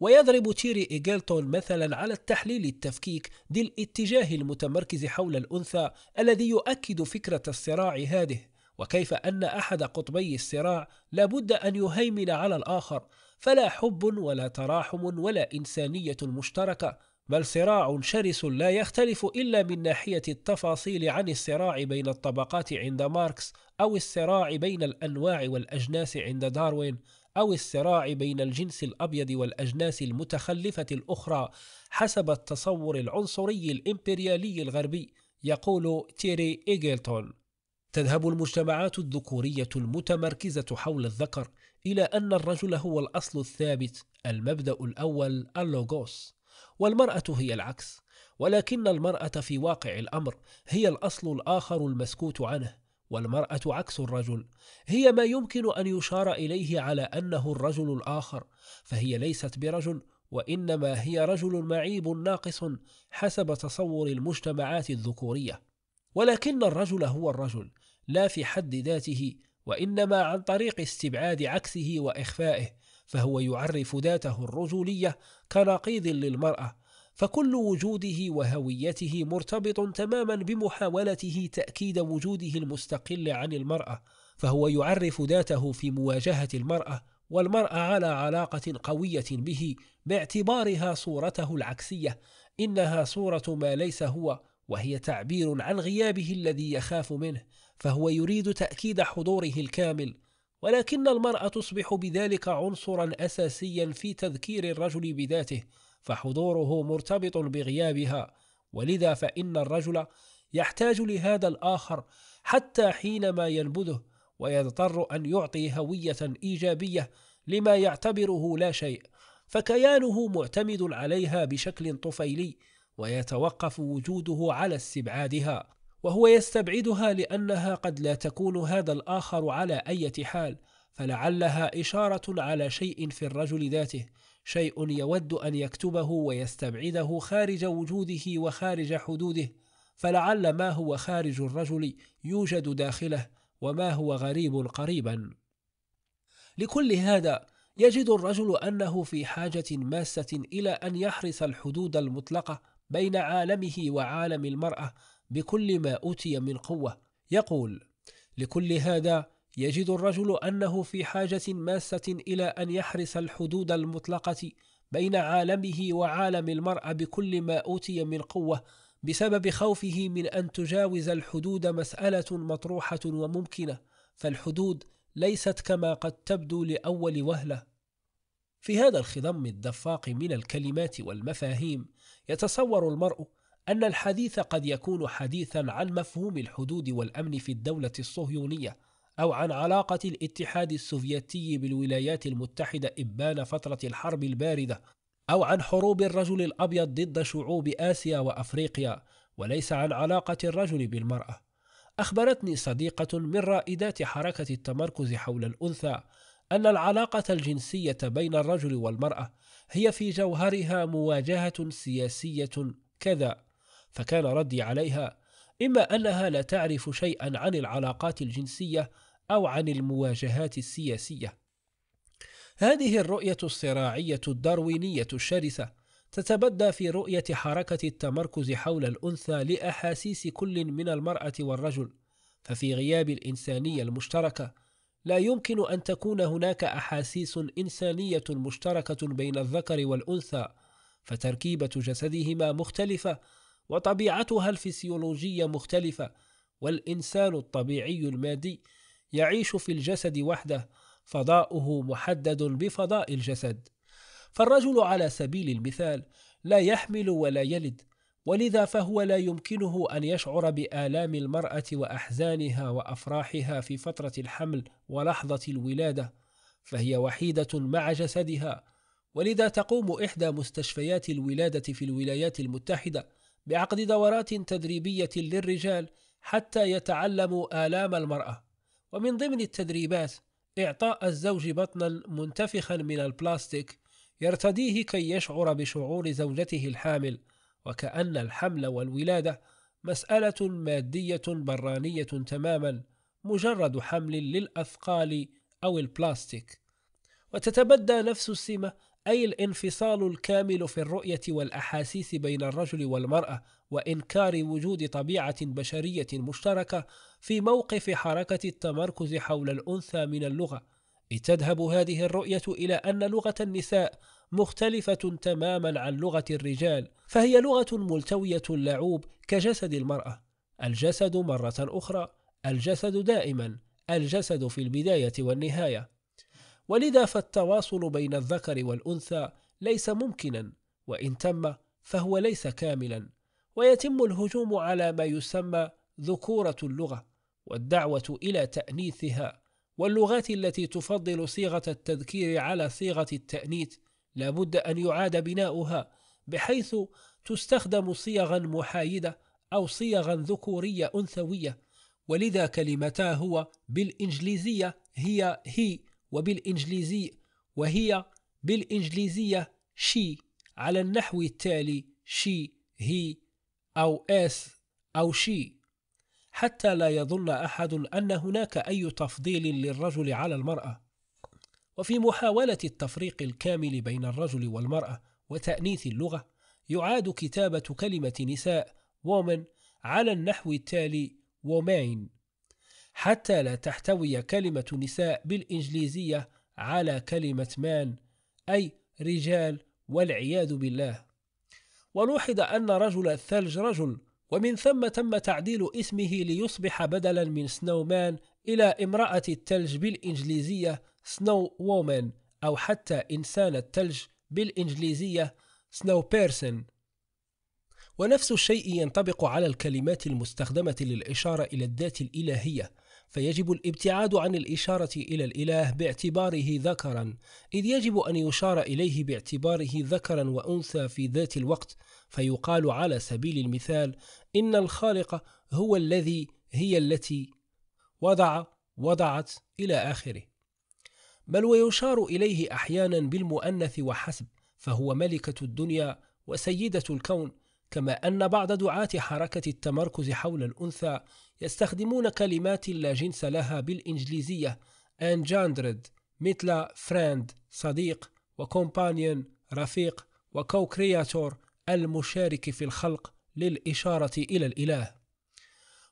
ويضرب تيري إيجلتون مثلا على التحليل التفكيك ذي الاتجاه المتمركز حول الأنثى الذي يؤكد فكرة الصراع هذه وكيف أن أحد قطبي الصراع لابد أن يهيمن على الآخر. فلا حب ولا تراحم ولا إنسانية مشتركة بل صراع شرس لا يختلف إلا من ناحية التفاصيل عن الصراع بين الطبقات عند ماركس أو الصراع بين الأنواع والأجناس عند داروين. أو الصراع بين الجنس الأبيض والأجناس المتخلفة الأخرى حسب التصور العنصري الإمبريالي الغربي يقول تيري إيجلتون تذهب المجتمعات الذكورية المتمركزة حول الذكر إلى أن الرجل هو الأصل الثابت المبدأ الأول اللوغوس. والمرأة هي العكس ولكن المرأة في واقع الأمر هي الأصل الآخر المسكوت عنه. والمرأة عكس الرجل. هي ما يمكن أن يشار إليه على أنه الرجل الآخر فهي ليست برجل وإنما هي رجل معيب ناقص حسب تصور المجتمعات الذكورية. ولكن الرجل هو الرجل لا في حد ذاته وإنما عن طريق استبعاد عكسه وإخفائه فهو يعرف ذاته الرجولية كنقيض للمرأة فكل وجوده وهويته مرتبط تماما بمحاولته تأكيد وجوده المستقل عن المرأة فهو يعرف ذاته في مواجهة المرأة والمرأة على علاقة قوية به باعتبارها صورته العكسية إنها صورة ما ليس هو وهي تعبير عن غيابه الذي يخاف منه فهو يريد تأكيد حضوره الكامل ولكن المرأة تصبح بذلك عنصرا أساسيا في تذكير الرجل بذاته فحضوره مرتبط بغيابها. ولذا فإن الرجل يحتاج لهذا الآخر حتى حينما ينبذه ويضطر أن يعطي هوية إيجابية لما يعتبره لا شيء. فكيانه معتمد عليها بشكل طفيلي ويتوقف وجوده على استبعادها. وهو يستبعدها لأنها قد لا تكون هذا الآخر على أي حال فلعلها إشارة على شيء في الرجل ذاته. شيء يود أن يكتبه ويستبعده خارج وجوده وخارج حدوده فلعل ما هو خارج الرجل يوجد داخله وما هو غريب قريبا. لكل هذا يجد الرجل أنه في حاجة ماسة إلى أن يحرس الحدود المطلقة بين عالمه وعالم المرأة بكل ما أوتي من قوة. يقول لكل هذا يجد الرجل أنه في حاجة ماسة إلى أن يحرس الحدود المطلقة بين عالمه وعالم المرأة بكل ما أوتي من قوة بسبب خوفه من أن تجاوز الحدود مسألة مطروحة وممكنة فالحدود ليست كما قد تبدو لأول وهلة. في هذا الخضم الدفاق من الكلمات والمفاهيم يتصور المرء أن الحديث قد يكون حديثا عن مفهوم الحدود والأمن في الدولة الصهيونية أو عن علاقة الاتحاد السوفيتي بالولايات المتحدة إبان فترة الحرب الباردة أو عن حروب الرجل الأبيض ضد شعوب آسيا وأفريقيا وليس عن علاقة الرجل بالمرأة. أخبرتني صديقة من رائدات حركة التمركز حول الأنثى أن العلاقة الجنسية بين الرجل والمرأة هي في جوهرها مواجهة سياسية كذا فكان ردي عليها إما أنها لا تعرف شيئا عن العلاقات الجنسية أو عن المواجهات السياسية. هذه الرؤية الصراعية الداروينية الشرسة تتبدى في رؤية حركة التمركز حول الأنثى لأحاسيس كل من المرأة والرجل، ففي غياب الإنسانية المشتركة لا يمكن أن تكون هناك أحاسيس إنسانية مشتركة بين الذكر والأنثى، فتركيبة جسدهما مختلفة وطبيعتها الفسيولوجية مختلفة، والإنسان الطبيعي المادي يعيش في الجسد وحده فضاؤه محدد بفضاء الجسد. فالرجل على سبيل المثال لا يحمل ولا يلد ولذا فهو لا يمكنه أن يشعر بآلام المرأة وأحزانها وأفراحها في فترة الحمل ولحظة الولادة فهي وحيدة مع جسدها. ولذا تقوم إحدى مستشفيات الولادة في الولايات المتحدة بعقد دورات تدريبية للرجال حتى يتعلموا آلام المرأة. ومن ضمن التدريبات إعطاء الزوج بطنا منتفخا من البلاستيك يرتديه كي يشعر بشعور زوجته الحامل وكأن الحمل والولادة مسألة مادية برانية تماما مجرد حمل للأثقال أو البلاستيك. وتتبدى نفس السمة أي الانفصال الكامل في الرؤية والأحاسيس بين الرجل والمرأة وإنكار وجود طبيعة بشرية مشتركة في موقف حركة التمركز حول الأنثى من اللغة تذهب هذه الرؤية إلى أن لغة النساء مختلفة تماما عن لغة الرجال فهي لغة ملتوية اللعوب كجسد المرأة الجسد مرة أخرى الجسد دائما الجسد في البداية والنهاية. ولذا فالتواصل بين الذكر والأنثى ليس ممكنا وإن تم فهو ليس كاملا ويتم الهجوم على ما يسمى ذكورة اللغة والدعوة إلى تأنيثها واللغات التي تفضل صيغة التذكير على صيغة التأنيث لابد أن يعاد بناؤها بحيث تستخدم صيغا محايدة أو صيغا ذكورية أنثوية. ولذا كلمتا هو بالإنجليزية هي هي وبالإنجليزي وهي بالإنجليزية شي على النحو التالي شي هي أو اس أو شي حتى لا يظن أحد أن هناك أي تفضيل للرجل على المرأة. وفي محاولة التفريق الكامل بين الرجل والمرأة وتأنيث اللغة يعاد كتابة كلمة نساء woman على النحو التالي woman حتى لا تحتوي كلمة نساء بالإنجليزية على كلمة مان أي رجال والعياذ بالله. ولوحظ أن رجل الثلج رجل ومن ثم تم تعديل اسمه ليصبح بدلا من سنومان إلى امرأة الثلج بالإنجليزية سنو وومن أو حتى إنسان الثلج بالإنجليزية سنو بيرسون ونفس الشيء ينطبق على الكلمات المستخدمة للإشارة إلى الذات الإلهية. فيجب الابتعاد عن الإشارة إلى الإله باعتباره ذكرا إذ يجب أن يشار إليه باعتباره ذكرا وأنثى في ذات الوقت. فيقال على سبيل المثال إن الخالق هو الذي هي التي وضع وضعت إلى آخره. بل ويشار إليه أحيانا بالمؤنث وحسب فهو ملكة الدنيا وسيدة الكون كما أن بعض دعاة حركة التمركز حول الأنثى يستخدمون كلمات لا جنس لها بالإنجليزية. Engendered مثل friend صديق وcompanion رفيق وco-creator المشارك في الخلق للإشارة إلى الإله.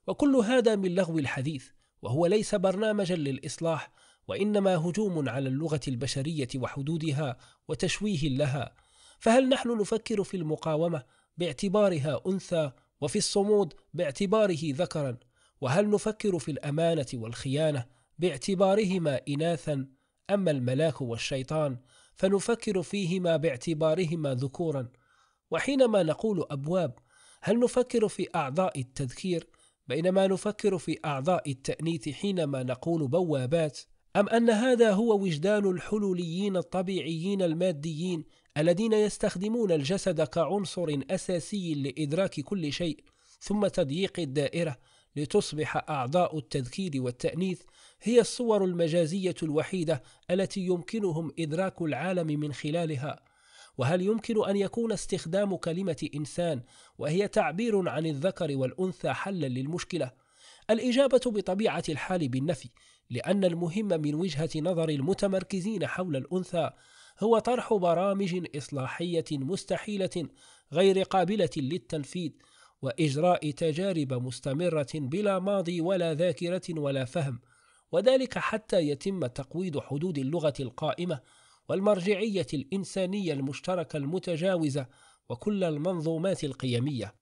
وكل هذا من لغو الحديث وهو ليس برنامجا للإصلاح وإنما هجوم على اللغة البشرية وحدودها وتشويه لها. فهل نحن نفكر في المقاومة باعتبارها أنثى وفي الصمود باعتباره ذكرا؟ وهل نفكر في الأمانة والخيانة باعتبارهما إناثا أما الملاك والشيطان؟ فنفكر فيهما باعتبارهما ذكورا. وحينما نقول أبواب هل نفكر في أعضاء التذكير؟ بينما نفكر في أعضاء التأنيث حينما نقول بوابات أم أن هذا هو وجدان الحلوليين الطبيعيين الماديين الذين يستخدمون الجسد كعنصر أساسي لإدراك كل شيء ثم تضييق الدائرة لتصبح أعضاء التذكير والتأنيث هي الصور المجازية الوحيدة التي يمكنهم إدراك العالم من خلالها وهل يمكن أن يكون استخدام كلمة إنسان وهي تعبير عن الذكر والأنثى حلا للمشكلة؟ الإجابة بطبيعة الحال بالنفي لأن المهم من وجهة نظر المتمركزين حول الأنثى هو طرح برامج إصلاحية مستحيلة غير قابلة للتنفيذ وإجراء تجارب مستمرة بلا ماضي ولا ذاكرة ولا فهم وذلك حتى يتم تقويض حدود اللغة القائمة والمرجعية الإنسانية المشتركة المتجاوزة وكل المنظومات القيمية.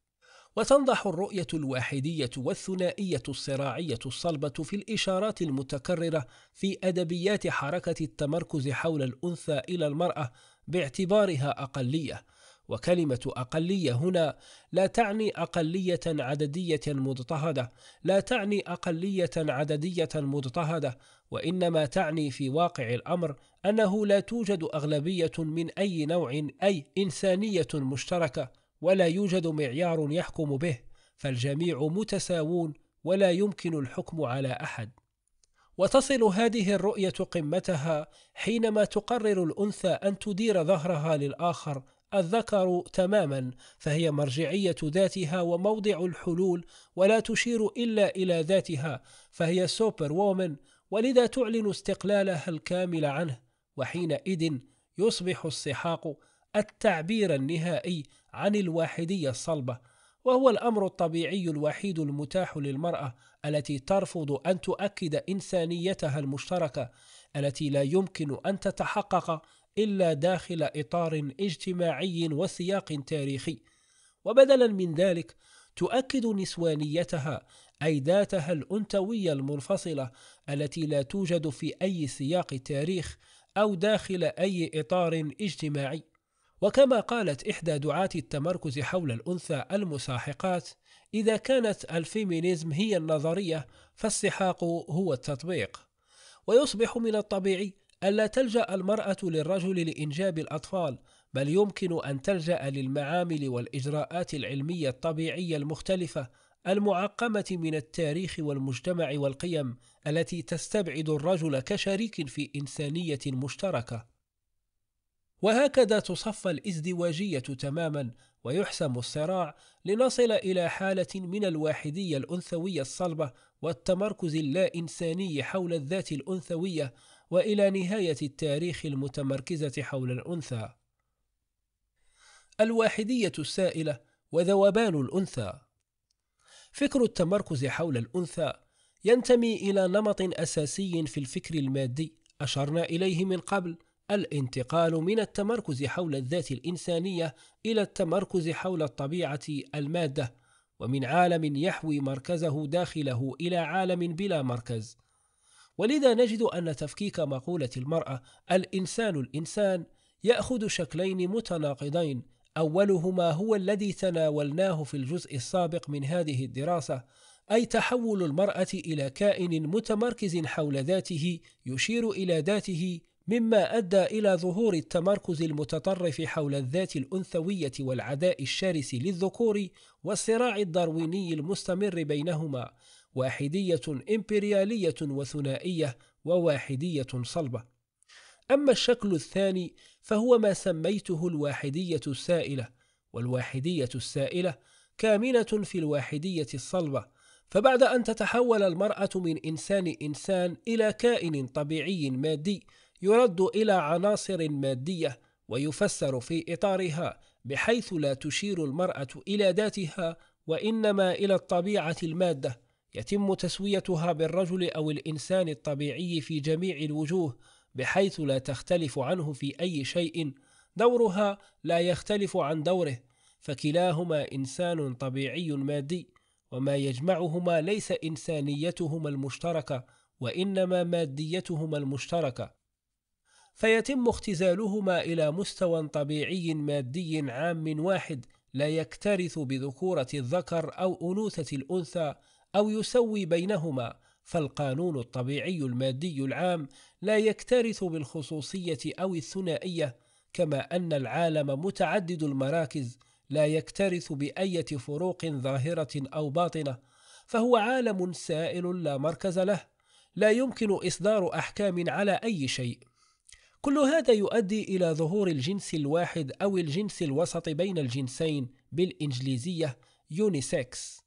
وتنضح الرؤية الواحدية والثنائية الصراعية الصلبة في الإشارات المتكررة في أدبيات حركة التمركز حول الأنثى إلى المرأة باعتبارها أقلية وكلمة أقلية هنا لا تعني أقلية عددية مضطهدة لا تعني أقلية عددية مضطهدة وإنما تعني في واقع الأمر أنه لا توجد أغلبية من أي نوع أي إنسانية مشتركة ولا يوجد معيار يحكم به فالجميع متساوون ولا يمكن الحكم على أحد. وتصل هذه الرؤية قمتها حينما تقرر الأنثى أن تدير ظهرها للآخر الذكر تماما فهي مرجعية ذاتها وموضع الحلول ولا تشير إلا إلى ذاتها فهي سوبر وومن ولذا تعلن استقلالها الكامل عنه وحينئذ يصبح السحاق التعبير النهائي عن الواحدية الصلبة وهو الأمر الطبيعي الوحيد المتاح للمرأة التي ترفض أن تؤكد إنسانيتها المشتركة التي لا يمكن أن تتحقق إلا داخل إطار اجتماعي وسياق تاريخي. وبدلا من ذلك تؤكد نسوانيتها أي ذاتها الأنثوية المنفصلة التي لا توجد في أي سياق تاريخ أو داخل أي إطار اجتماعي. وكما قالت إحدى دعاة التمركز حول الأنثى المساحقات إذا كانت الفيمينيزم هي النظرية فالسحاق هو التطبيق. ويصبح من الطبيعي ألا تلجأ المرأة للرجل لإنجاب الأطفال بل يمكن أن تلجأ للمعامل والإجراءات العلمية الطبيعية المختلفة المعقمة من التاريخ والمجتمع والقيم التي تستبعد الرجل كشريك في إنسانية مشتركة. وهكذا تصفى الإزدواجية تماما ويحسم الصراع لنصل إلى حالة من الواحدية الأنثوية الصلبة والتمركز اللا إنساني حول الذات الأنثوية وإلى نهاية التاريخ المتمركزة حول الأنثى. الواحدية السائلة وذوبان الأنثى فكر التمركز حول الأنثى ينتمي إلى نمط أساسي في الفكر المادي أشرنا إليه من قبل الانتقال من التمركز حول الذات الإنسانية إلى التمركز حول الطبيعة المادة ومن عالم يحوي مركزه داخله إلى عالم بلا مركز ولذا نجد أن تفكيك مقولة المرأة الإنسان الإنسان يأخذ شكلين متناقضين أولهما هو الذي تناولناه في الجزء السابق من هذه الدراسة أي تحول المرأة إلى كائن متمركز حول ذاته يشير إلى ذاته مما أدى إلى ظهور التمركز المتطرف حول الذات الأنثوية والعداء الشرس للذكور والصراع الدارويني المستمر بينهما. واحدية إمبريالية وثنائية وواحدية صلبة. أما الشكل الثاني فهو ما سميته الواحدية السائلة والواحدية السائلة كامنة في الواحدية الصلبة فبعد أن تتحول المرأة من إنسان إنسان إلى كائن طبيعي مادي يرد إلى عناصر مادية ويفسر في إطارها بحيث لا تشير المرأة إلى ذاتها وإنما إلى الطبيعة المادة يتم تسويتها بالرجل أو الإنسان الطبيعي في جميع الوجوه بحيث لا تختلف عنه في أي شيء. دورها لا يختلف عن دوره فكلاهما إنسان طبيعي مادي وما يجمعهما ليس إنسانيتهما المشتركة وإنما ماديتهما المشتركة. فيتم اختزالهما إلى مستوى طبيعي مادي عام واحد لا يكترث بذكورة الذكر أو أنوثة الأنثى أو يسوي بينهما فالقانون الطبيعي المادي العام لا يكترث بالخصوصية أو الثنائية كما أن العالم متعدد المراكز لا يكترث بأية فروق ظاهرة أو باطنة فهو عالم سائل لا مركز له لا يمكن إصدار أحكام على أي شيء. كل هذا يؤدي إلى ظهور الجنس الواحد أو الجنس الوسط بين الجنسين بالإنجليزية يونيسكس.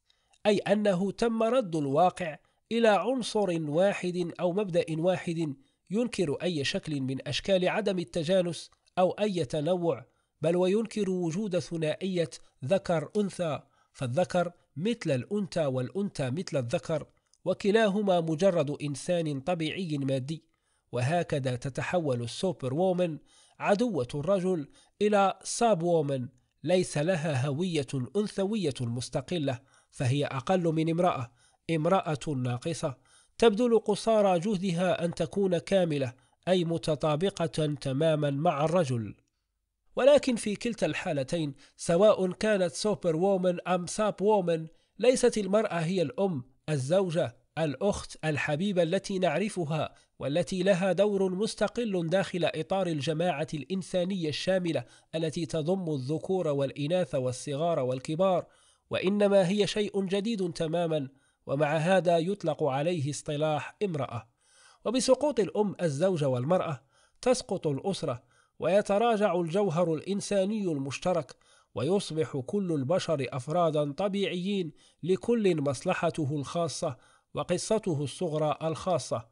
أي أنه تم رد الواقع إلى عنصر واحد أو مبدأ واحد ينكر أي شكل من أشكال عدم التجانس أو أي تنوع بل وينكر وجود ثنائية ذكر أنثى فالذكر مثل الأنثى والأنثى مثل الذكر وكلاهما مجرد إنسان طبيعي مادي وهكذا تتحول ال superwoman عدوة الرجل إلى subwoman ليس لها هوية أنثوية مستقلة. فهي أقل من امرأة امرأة ناقصة. تبذل قصارى جهدها أن تكون كاملة أي متطابقة تماما مع الرجل. ولكن في كلتا الحالتين سواء كانت superwoman أم subwoman ليست المرأة هي الأم الزوجة الأخت الحبيبة التي نعرفها والتي لها دور مستقل داخل إطار الجماعة الإنسانية الشاملة التي تضم الذكور والإناث والصغار والكبار. وإنما هي شيء جديد تماما ومع هذا يطلق عليه اصطلاح امرأة. وبسقوط الأم الزوجة والمرأة تسقط الأسرة ويتراجع الجوهر الإنساني المشترك ويصبح كل البشر أفرادا طبيعيين لكل مصلحته الخاصة وقصته الصغرى الخاصة.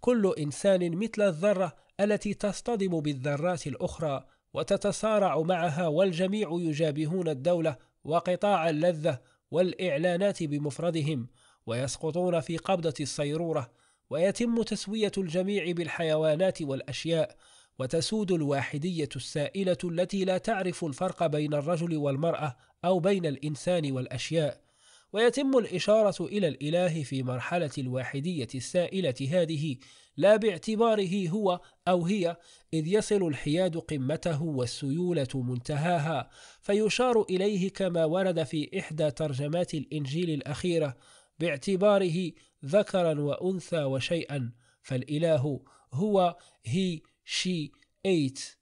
كل إنسان مثل الذرة التي تصطدم بالذرات الأخرى وتتصارع معها والجميع يجابهون الدولة وقطاع اللذة والإعلانات بمفردهم ويسقطون في قبضة الصيرورة ويتم تسوية الجميع بالحيوانات والأشياء وتسود الواحدية السائلة التي لا تعرف الفرق بين الرجل والمرأة أو بين الإنسان والأشياء. ويتم الإشارة إلى الإله في مرحلة الواحدية السائلة هذه لا باعتباره هو أو هي إذ يصل الحياد قمته والسيولة منتهاها فيشار إليه كما ورد في إحدى ترجمات الإنجيل الأخيرة باعتباره ذكرا وأنثى وشيئا فالإله هو هي شي ايت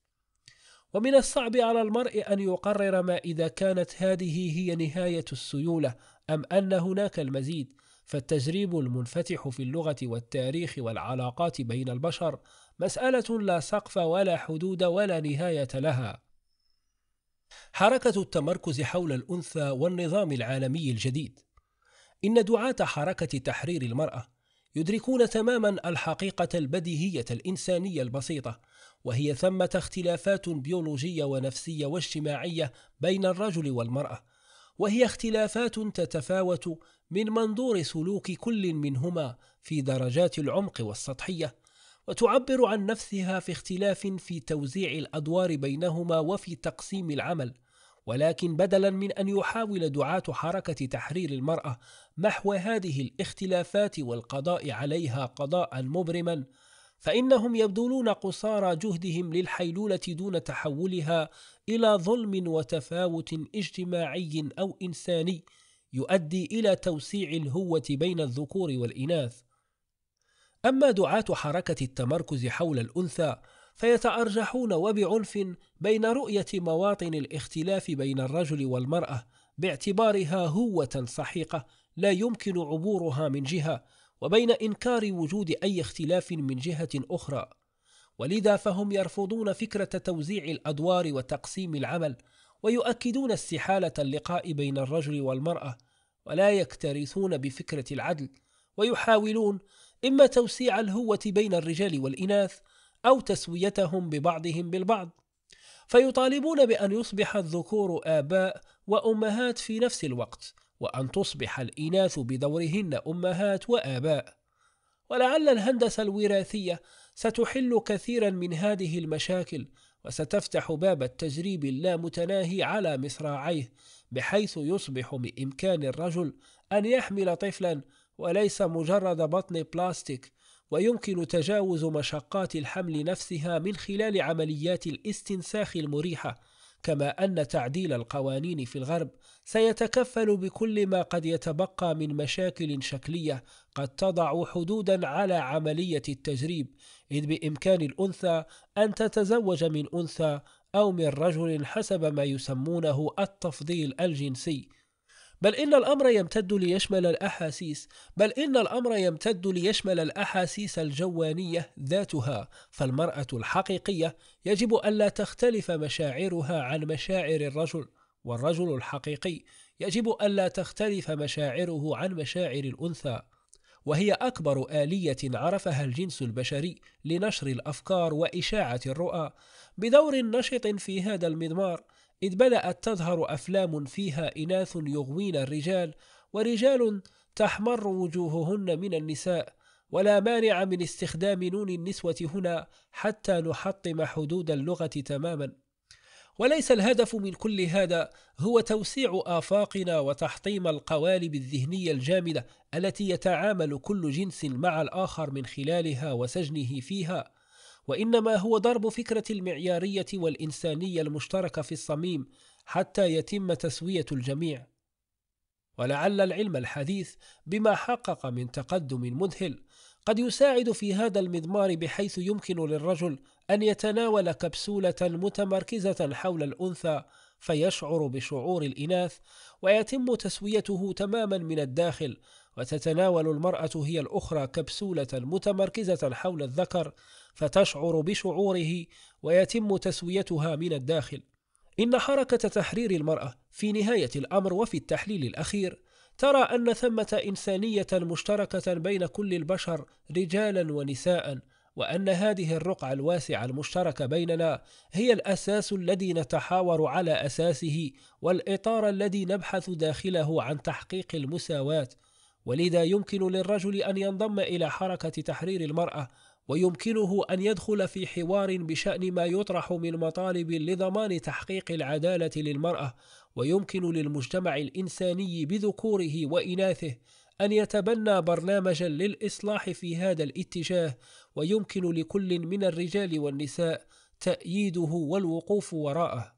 ومن الصعب على المرء أن يقرر ما إذا كانت هذه هي نهاية السيولة أم أن هناك المزيد؟ فالتجريب المنفتح في اللغة والتاريخ والعلاقات بين البشر مسألة لا سقف ولا حدود ولا نهاية لها. حركة التمركز حول الأنثى والنظام العالمي الجديد. إن دعاة حركة تحرير المرأة يدركون تماما الحقيقة البديهية الإنسانية البسيطة وهي ثمة اختلافات بيولوجية ونفسية واجتماعية بين الرجل والمرأة وهي اختلافات تتفاوت من منظور سلوك كل منهما في درجات العمق والسطحية وتعبر عن نفسها في اختلاف في توزيع الأدوار بينهما وفي تقسيم العمل. ولكن بدلا من أن يحاول دعاة حركة تحرير المرأة محو هذه الاختلافات والقضاء عليها قضاء مبرما فإنهم يبذلون قصارى جهدهم للحيلولة دون تحولها إلى ظلم وتفاوت اجتماعي أو إنساني يؤدي إلى توسيع الهوة بين الذكور والإناث. أما دعاة حركة التمركز حول الأنثى فيتأرجحون وبعنف بين رؤية مواطن الاختلاف بين الرجل والمرأة باعتبارها هوة سحيقة لا يمكن عبورها من جهة وبين إنكار وجود أي اختلاف من جهة أخرى. ولذا فهم يرفضون فكرة توزيع الأدوار وتقسيم العمل ويؤكدون استحالة اللقاء بين الرجل والمرأة ولا يكترثون بفكرة العدل ويحاولون إما توسيع الهوة بين الرجال والإناث أو تسويتهم ببعضهم بالبعض. فيطالبون بأن يصبح الذكور آباء وأمهات في نفس الوقت وأن تصبح الإناث بدورهن أمهات وآباء. ولعل الهندسة الوراثية ستحل كثيرا من هذه المشاكل وستفتح باب التجريب اللامتناهي على مصراعيه بحيث يصبح بإمكان الرجل أن يحمل طفلا وليس مجرد بطن بلاستيك ويمكن تجاوز مشقات الحمل نفسها من خلال عمليات الاستنساخ المريحة كما أن تعديل القوانين في الغرب سيتكفل بكل ما قد يتبقى من مشاكل شكلية قد تضع حدودا على عملية التجريب إذ بإمكان الأنثى أن تتزوج من أنثى أو من رجل حسب ما يسمونه التفضيل الجنسي. بل إن الأمر يمتد ليشمل الأحاسيس بل إن الأمر يمتد ليشمل الأحاسيس الجوانية ذاتها فالمرأة الحقيقية يجب ألا تختلف مشاعرها عن مشاعر الرجل والرجل الحقيقي يجب ألا تختلف مشاعره عن مشاعر الأنثى. وهي أكبر آلية عرفها الجنس البشري لنشر الأفكار وإشاعة الرؤى. بدور نشط في هذا المضمار إذ بدأت تظهر أفلام فيها إناث يغوين الرجال ورجال تحمر وجوههن من النساء ولا مانع من استخدام نون النسوة هنا حتى نحطم حدود اللغة تماما. وليس الهدف من كل هذا هو توسيع آفاقنا وتحطيم القوالب الذهنية الجامدة التي يتعامل كل جنس مع الآخر من خلالها وسجنه فيها. وإنما هو ضرب فكرة المعيارية والإنسانية المشتركة في الصميم حتى يتم تسوية الجميع. ولعل العلم الحديث بما حقق من تقدم مذهل قد يساعد في هذا المضمار بحيث يمكن للرجل أن يتناول كبسولة متمركزة حول الأنثى فيشعر بشعور الإناث ويتم تسويته تماما من الداخل وتتناول المرأة هي الأخرى كبسولة متمركزة حول الذكر فتشعر بشعوره ويتم تسويتها من الداخل. إن حركة تحرير المرأة في نهاية الأمر وفي التحليل الأخير ترى أن ثمة إنسانية مشتركة بين كل البشر رجالا ونساء وأن هذه الرقعة الواسعة المشتركة بيننا هي الأساس الذي نتحاور على أساسه والإطار الذي نبحث داخله عن تحقيق المساواة. ولذا يمكن للرجل أن ينضم إلى حركة تحرير المرأة ويمكنه أن يدخل في حوار بشأن ما يطرح من مطالب لضمان تحقيق العدالة للمرأة ويمكن للمجتمع الإنساني بذكوره وإناثه أن يتبنى برنامجا للإصلاح في هذا الاتجاه ويمكن لكل من الرجال والنساء تأييده والوقوف وراءه.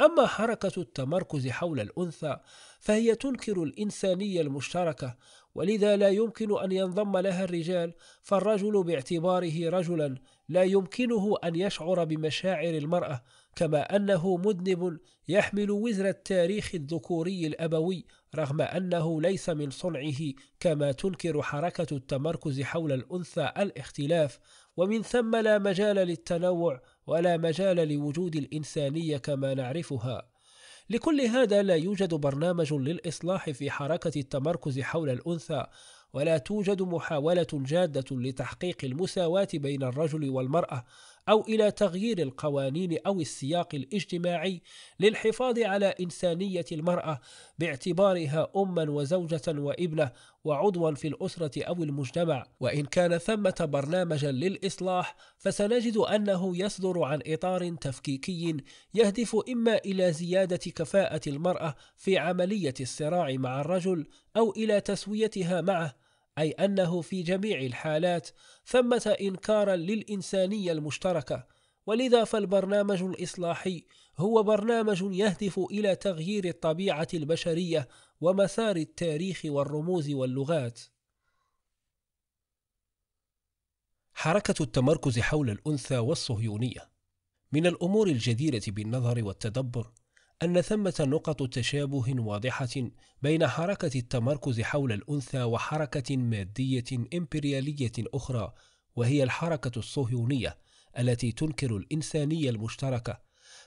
أما حركة التمركز حول الأنثى فهي تنكر الإنسانية المشتركة ولذا لا يمكن أن ينضم لها الرجال فالرجل باعتباره رجلا لا يمكنه أن يشعر بمشاعر المرأة كما أنه مذنب يحمل وزر التاريخ الذكوري الأبوي رغم أنه ليس من صنعه كما تنكر حركة التمركز حول الأنثى الاختلاف. ومن ثم لا مجال للتنوع ولا مجال لوجود الإنسانية كما نعرفها. لكل هذا لا يوجد برنامج للإصلاح في حركة التمركز حول الأنثى ولا توجد محاولة جادة لتحقيق المساواة بين الرجل والمرأة. أو إلى تغيير القوانين أو السياق الاجتماعي للحفاظ على إنسانية المرأة باعتبارها أما وزوجة وابنة وعضوا في الأسرة أو المجتمع. وإن كان ثمة برنامجا للإصلاح فسنجد أنه يصدر عن إطار تفكيكي يهدف إما إلى زيادة كفاءة المرأة في عملية الصراع مع الرجل أو إلى تسويتها معه أي أنه في جميع الحالات ثمة إنكارا للإنسانية المشتركة. ولذا فالبرنامج الإصلاحي هو برنامج يهدف إلى تغيير الطبيعة البشرية ومسار التاريخ والرموز واللغات. حركة التمركز حول الأنثى والصهيونية من الأمور الجديرة بالنظر والتدبر أن ثمة نقط تشابه واضحة بين حركة التمركز حول الأنثى وحركة مادية إمبريالية أخرى وهي الحركة الصهيونية التي تنكر الإنسانية المشتركة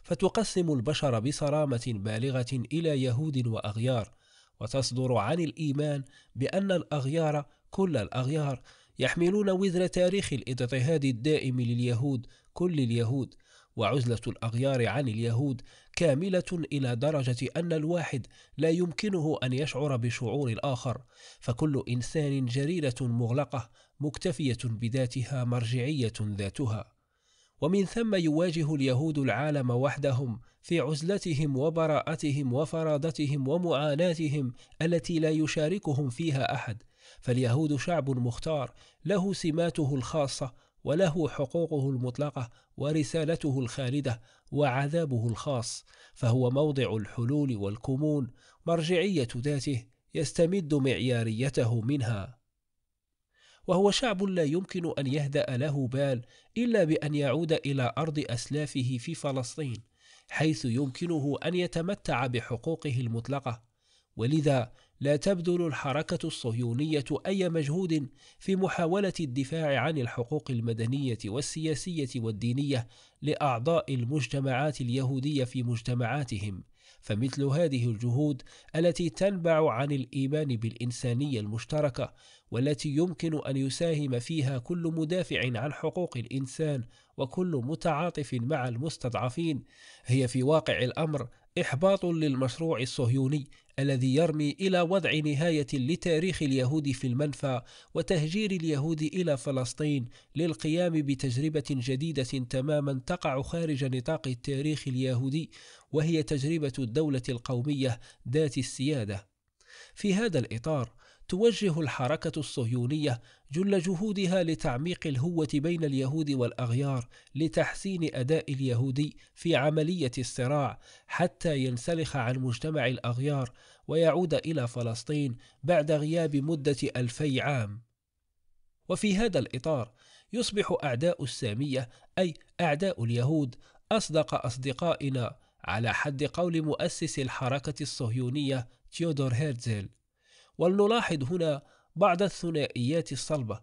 فتقسم البشر بصرامة بالغة إلى يهود وأغيار وتصدر عن الإيمان بأن الأغيار كل الأغيار يحملون وزر تاريخ الإضطهاد الدائم لليهود كل اليهود وعزلة الأغيار عن اليهود كاملة إلى درجة أن الواحد لا يمكنه أن يشعر بشعور الآخر فكل إنسان جريرة مغلقة مكتفية بذاتها مرجعية ذاتها. ومن ثم يواجه اليهود العالم وحدهم في عزلتهم وبراءتهم وفرادتهم ومعاناتهم التي لا يشاركهم فيها أحد. فاليهود شعب مختار له سماته الخاصة وله حقوقه المطلقة ورسالته الخالدة وعذابه الخاص فهو موضع الحلول والكمون مرجعية ذاته يستمد معياريته منها. وهو شعب لا يمكن أن يهدأ له بال إلا بأن يعود إلى أرض أسلافه في فلسطين حيث يمكنه أن يتمتع بحقوقه المطلقة. ولذا لا تبذل الحركة الصهيونية أي مجهود في محاولة الدفاع عن الحقوق المدنية والسياسية والدينية لأعضاء المجتمعات اليهودية في مجتمعاتهم. فمثل هذه الجهود التي تنبع عن الإيمان بالإنسانية المشتركة والتي يمكن أن يساهم فيها كل مدافع عن حقوق الإنسان وكل متعاطف مع المستضعفين هي في واقع الأمر إحباط للمشروع الصهيوني الذي يرمي إلى وضع نهاية لتاريخ اليهود في المنفى وتهجير اليهود إلى فلسطين للقيام بتجربة جديدة تماما تقع خارج نطاق التاريخ اليهودي وهي تجربة الدولة القومية ذات السيادة. في هذا الإطار توجه الحركة الصهيونية جل جهودها لتعميق الهوة بين اليهود والأغيار لتحسين أداء اليهودي في عملية الصراع حتى ينسلخ عن مجتمع الأغيار ويعود إلى فلسطين بعد غياب مدة ألفي عام. وفي هذا الإطار يصبح أعداء السامية أي أعداء اليهود أصدق أصدقائنا على حد قول مؤسس الحركة الصهيونية تيودور هيرتزل. ولنلاحظ هنا بعض الثنائيات الصلبة.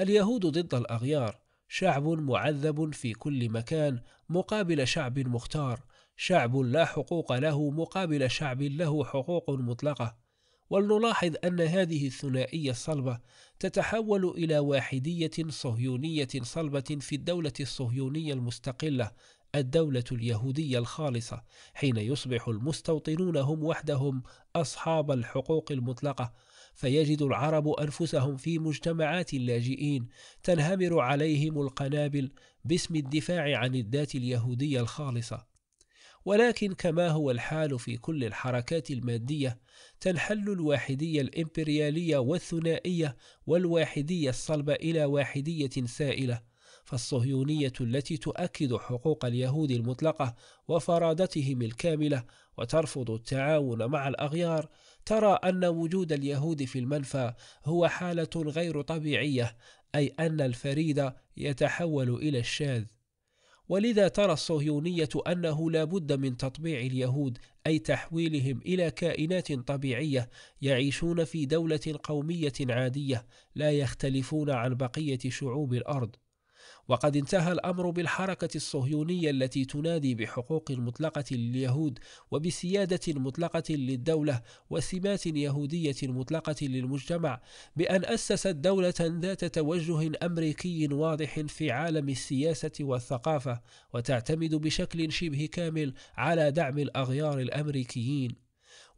اليهود ضد الأغيار شعب معذب في كل مكان مقابل شعب مختار شعب لا حقوق له مقابل شعب له حقوق مطلقة. ولنلاحظ أن هذه الثنائية الصلبة تتحول إلى واحدية صهيونية صلبة في الدولة الصهيونية المستقلة الدولة اليهودية الخالصة حين يصبح المستوطنون هم وحدهم أصحاب الحقوق المطلقة. فيجد العرب أنفسهم في مجتمعات اللاجئين تنهمر عليهم القنابل باسم الدفاع عن الذات اليهودية الخالصة. ولكن كما هو الحال في كل الحركات المادية تنحل الواحدية الإمبريالية والثنائية والواحدية الصلبة إلى واحدية سائلة. فالصهيونية التي تؤكد حقوق اليهود المطلقة وفرادتهم الكاملة وترفض التعاون مع الأغيار ترى أن وجود اليهود في المنفى هو حالة غير طبيعية أي أن الفريد يتحول إلى الشاذ. ولذا ترى الصهيونية أنه لا بد من تطبيع اليهود أي تحويلهم إلى كائنات طبيعية يعيشون في دولة قومية عادية لا يختلفون عن بقية شعوب الأرض. وقد انتهى الأمر بالحركة الصهيونية التي تنادي بحقوق مطلقة لليهود وبسيادة مطلقة للدولة وسمات يهودية مطلقة للمجتمع بأن أسست دولة ذات توجه أمريكي واضح في عالم السياسة والثقافة وتعتمد بشكل شبه كامل على دعم الأغيار الأمريكيين.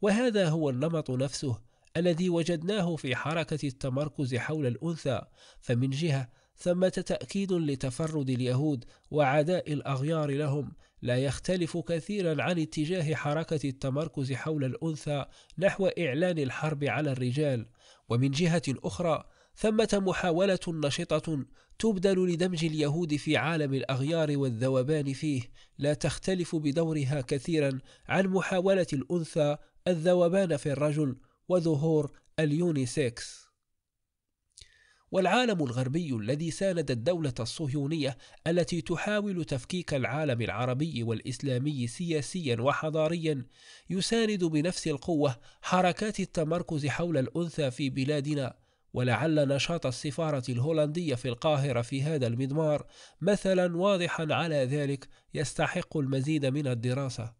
وهذا هو النمط نفسه الذي وجدناه في حركة التمركز حول الأنثى فمن جهة ثمة تأكيد لتفرد اليهود وعداء الأغيار لهم. لا يختلف كثيرا عن اتجاه حركة التمركز حول الأنثى نحو إعلان الحرب على الرجال. ومن جهة أخرى ثمة محاولة نشطة تبذل لدمج اليهود في عالم الأغيار والذوبان فيه. لا تختلف بدورها كثيرا عن محاولة الأنثى الذوبان في الرجل وظهور ال unisex. والعالم الغربي الذي ساند الدولة الصهيونية التي تحاول تفكيك العالم العربي والإسلامي سياسيا وحضاريا يساند بنفس القوة حركات التمركز حول الأنثى في بلادنا. ولعل نشاط السفارة الهولندية في القاهرة في هذا المضمار مثلا واضحا على ذلك يستحق المزيد من الدراسة.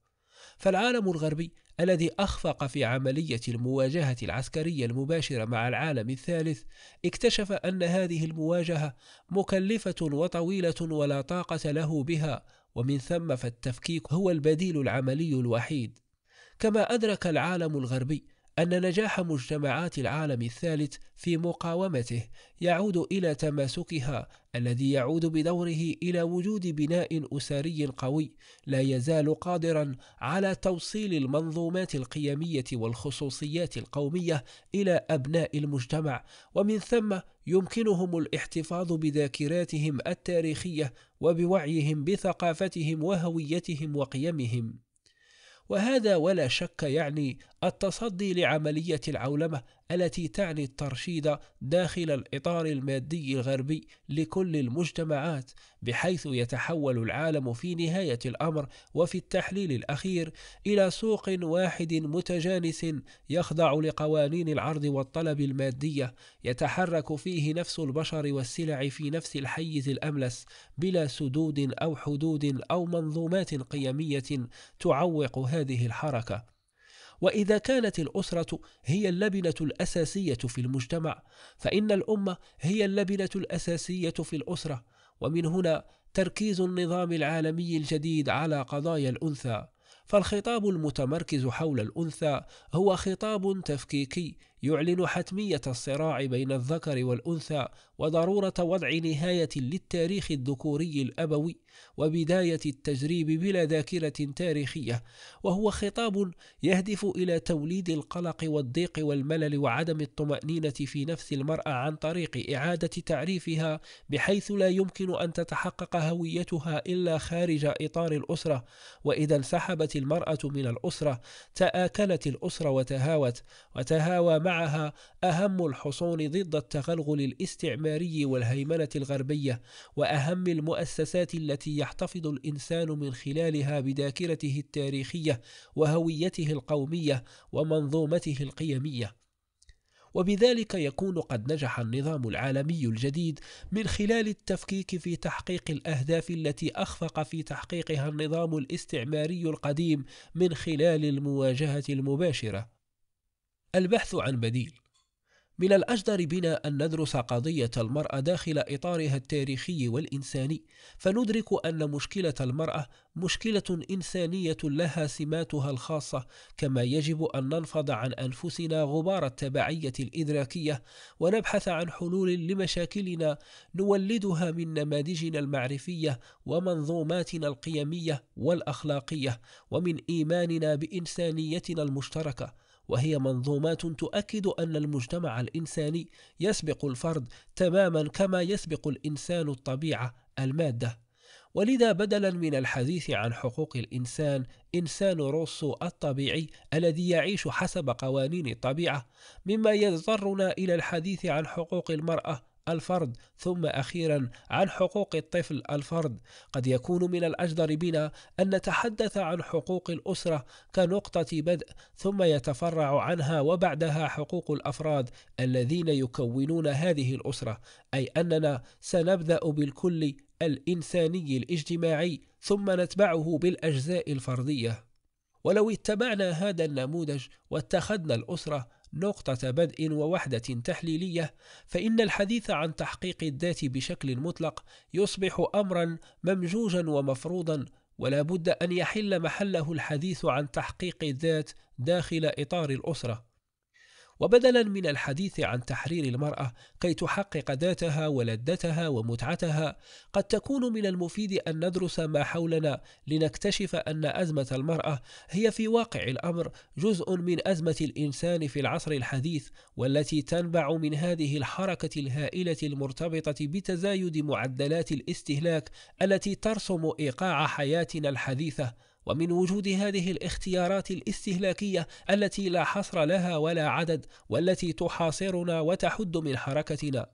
فالعالم الغربي الذي أخفق في عملية المواجهة العسكرية المباشرة مع العالم الثالث اكتشف أن هذه المواجهة مكلفة وطويلة ولا طاقة له بها ومن ثم فالتفكيك هو البديل العملي الوحيد. كما أدرك العالم الغربي أن نجاح مجتمعات العالم الثالث في مقاومته يعود إلى تماسكها الذي يعود بدوره إلى وجود بناء أسري قوي لا يزال قادرا على توصيل المنظومات القيمية والخصوصيات القومية إلى أبناء المجتمع ومن ثم يمكنهم الاحتفاظ بذاكراتهم التاريخية وبوعيهم بثقافتهم وهويتهم وقيمهم. وهذا ولا شك يعني التصدي لعملية العولمة التي تعني الترشيد داخل الإطار المادي الغربي لكل المجتمعات بحيث يتحول العالم في نهاية الأمر وفي التحليل الأخير إلى سوق واحد متجانس يخضع لقوانين العرض والطلب المادية. يتحرك فيه نفس البشر والسلع في نفس الحيز الأملس بلا سدود أو حدود أو منظومات قيمية تعوق هذه الحركة. وإذا كانت الأسرة هي اللبنة الأساسية في المجتمع فإن الأمة هي اللبنة الأساسية في الأسرة. ومن هنا تركيز النظام العالمي الجديد على قضايا الأنثى. فالخطاب المتمركز حول الأنثى هو خطاب تفكيكي يعلن حتمية الصراع بين الذكر والأنثى وضرورة وضع نهاية للتاريخ الذكوري الأبوي وبداية التجريب بلا ذاكرة تاريخية وهو خطاب يهدف إلى توليد القلق والضيق والملل وعدم الطمأنينة في نفس المرأة عن طريق إعادة تعريفها بحيث لا يمكن أن تتحقق هويتها إلا خارج إطار الأسرة. وإذا انسحبت المرأة من الأسرة تآكلت الأسرة وتهاوت وتهاوى مع معها أهم الحصون ضد التغلغل الاستعماري والهيمنة الغربية وأهم المؤسسات التي يحتفظ الإنسان من خلالها بذاكرته التاريخية وهويته القومية ومنظومته القيمية وبذلك يكون قد نجح النظام العالمي الجديد من خلال التفكيك في تحقيق الأهداف التي أخفق في تحقيقها النظام الاستعماري القديم من خلال المواجهة المباشرة. البحث عن بديل من الأجدر بنا أن ندرس قضية المرأة داخل إطارها التاريخي والإنساني، فندرك أن مشكلة المرأة مشكلة إنسانية لها سماتها الخاصة، كما يجب أن ننفض عن أنفسنا غبار التبعية الإدراكية، ونبحث عن حلول لمشاكلنا نولدها من نماذجنا المعرفية ومنظوماتنا القيمية والأخلاقية، ومن إيماننا بإنسانيتنا المشتركة. وهي منظومات تؤكد أن المجتمع الإنساني يسبق الفرد تماما كما يسبق الإنسان الطبيعة المادة. ولذا بدلا من الحديث عن حقوق الإنسان إنسان روسو الطبيعي الذي يعيش حسب قوانين الطبيعة مما يضطرنا إلى الحديث عن حقوق المرأة الفرد ثم أخيرا عن حقوق الطفل الفرد. قد يكون من الأجدر بنا أن نتحدث عن حقوق الأسرة كنقطة بدء ثم يتفرع عنها وبعدها حقوق الأفراد الذين يكونون هذه الأسرة أي أننا سنبدأ بالكل الإنساني الاجتماعي ثم نتبعه بالأجزاء الفردية. ولو اتبعنا هذا النموذج واتخذنا الأسرة نقطة بدء ووحدة تحليلية فإن الحديث عن تحقيق الذات بشكل مطلق يصبح أمرا ممجوجا ومفروضا ولا بد أن يحل محله الحديث عن تحقيق الذات داخل إطار الأسرة. وبدلا من الحديث عن تحرير المرأة كي تحقق ذاتها ولذتها ومتعتها قد تكون من المفيد أن ندرس ما حولنا لنكتشف أن أزمة المرأة هي في واقع الأمر جزء من أزمة الإنسان في العصر الحديث والتي تنبع من هذه الحركة الهائلة المرتبطة بتزايد معدلات الاستهلاك التي ترسم إيقاع حياتنا الحديثة. ومن وجود هذه الاختيارات الاستهلاكية التي لا حصر لها ولا عدد والتي تحاصرنا وتحد من حركتنا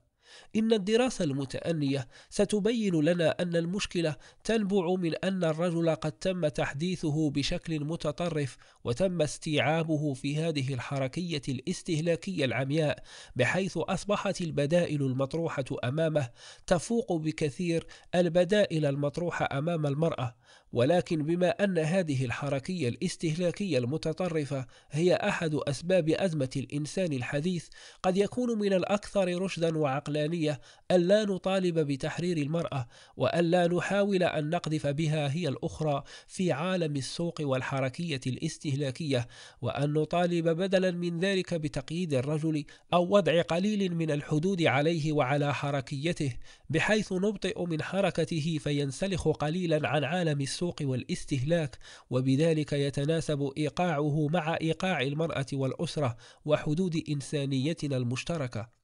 إن الدراسة المتأنية ستبين لنا أن المشكلة تنبع من أن الرجل قد تم تحديثه بشكل متطرف وتم استيعابه في هذه الحركية الاستهلاكية العمياء بحيث أصبحت البدائل المطروحة أمامه تفوق بكثير البدائل المطروحة أمام المرأة. ولكن بما أن هذه الحركية الاستهلاكية المتطرفة هي أحد أسباب أزمة الإنسان الحديث قد يكون من الأكثر رشدا وعقلانية ألا نطالب بتحرير المرأة وألا نحاول أن نقذف بها هي الأخرى في عالم السوق والحركية الاستهلاكية وأن نطالب بدلا من ذلك بتقييد الرجل أو وضع قليل من الحدود عليه وعلى حركيته بحيث نبطئ من حركته فينسلخ قليلا عن عالم السوق والاستهلاك وبذلك يتناسب إيقاعه مع إيقاع المرأة والأسرة وحدود إنسانيتنا المشتركة.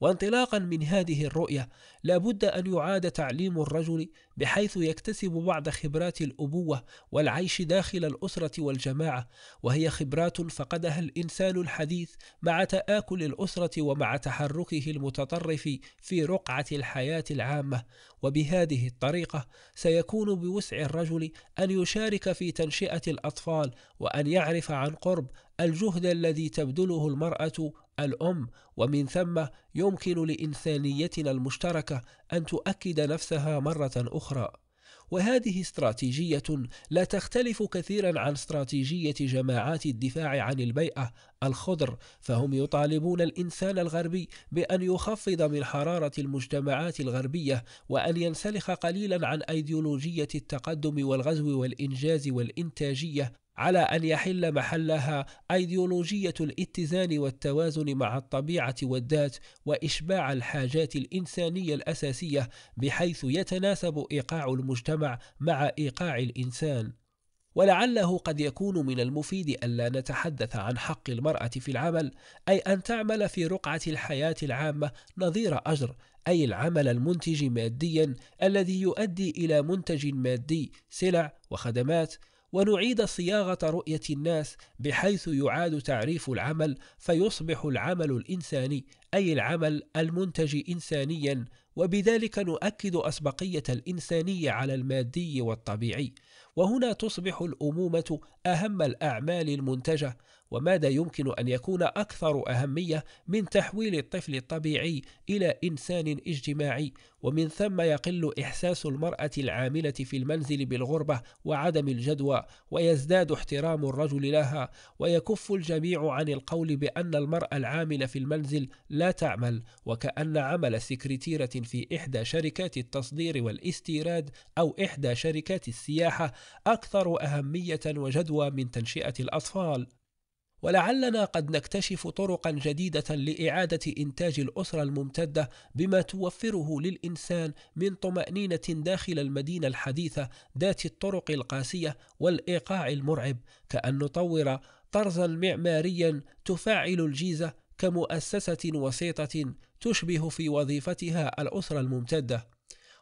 وانطلاقا من هذه الرؤية لابد أن يعاد تعليم الرجل بحيث يكتسب بعض خبرات الأبوة والعيش داخل الأسرة والجماعة وهي خبرات فقدها الإنسان الحديث مع تآكل الأسرة ومع تحركه المتطرف في رقعة الحياة العامة. وبهذه الطريقة سيكون بوسع الرجل أن يشارك في تنشئة الأطفال وأن يعرف عن قرب الجهد الذي تبذله المرأة الأم ومن ثم يمكن لإنسانيتنا المشتركة أن تؤكد نفسها مرة أخرى. وهذه استراتيجية لا تختلف كثيرا عن استراتيجية جماعات الدفاع عن البيئة الخضر فهم يطالبون الإنسان الغربي بأن يخفض من حرارة المجتمعات الغربية وأن ينسلخ قليلا عن أيديولوجية التقدم والغزو والإنجاز والإنتاجية. على أن يحل محلها أيديولوجية الاتزان والتوازن مع الطبيعة والذات وإشباع الحاجات الإنسانية الأساسية بحيث يتناسب إيقاع المجتمع مع إيقاع الإنسان. ولعله قد يكون من المفيد ألا نتحدث عن حق المرأة في العمل أي أن تعمل في رقعة الحياة العامة نظير أجر أي العمل المنتج ماديا الذي يؤدي إلى منتج مادي سلع وخدمات. ونعيد صياغة رؤية الناس بحيث يعاد تعريف العمل فيصبح العمل الإنساني أي العمل المنتج إنسانيا. وبذلك نؤكد أسبقية الإنسانية على المادي والطبيعي. وهنا تصبح الأمومة أهم الأعمال المنتجة وماذا يمكن أن يكون أكثر أهمية من تحويل الطفل الطبيعي إلى إنسان اجتماعي؟ ومن ثم يقل إحساس المرأة العاملة في المنزل بالغربة وعدم الجدوى ويزداد احترام الرجل لها ويكف الجميع عن القول بأن المرأة العاملة في المنزل لا تعمل وكأن عمل سكرتيرة في إحدى شركات التصدير والاستيراد أو إحدى شركات السياحة أكثر أهمية وجدوى من تنشئة الأطفال. ولعلنا قد نكتشف طرقا جديدة لإعادة إنتاج الأسرة الممتدة بما توفره للإنسان من طمأنينة داخل المدينة الحديثة ذات الطرق القاسية والإيقاع المرعب كأن نطور طرزا معماريا تفاعل الجيزة كمؤسسة وسيطة تشبه في وظيفتها الأسرة الممتدة.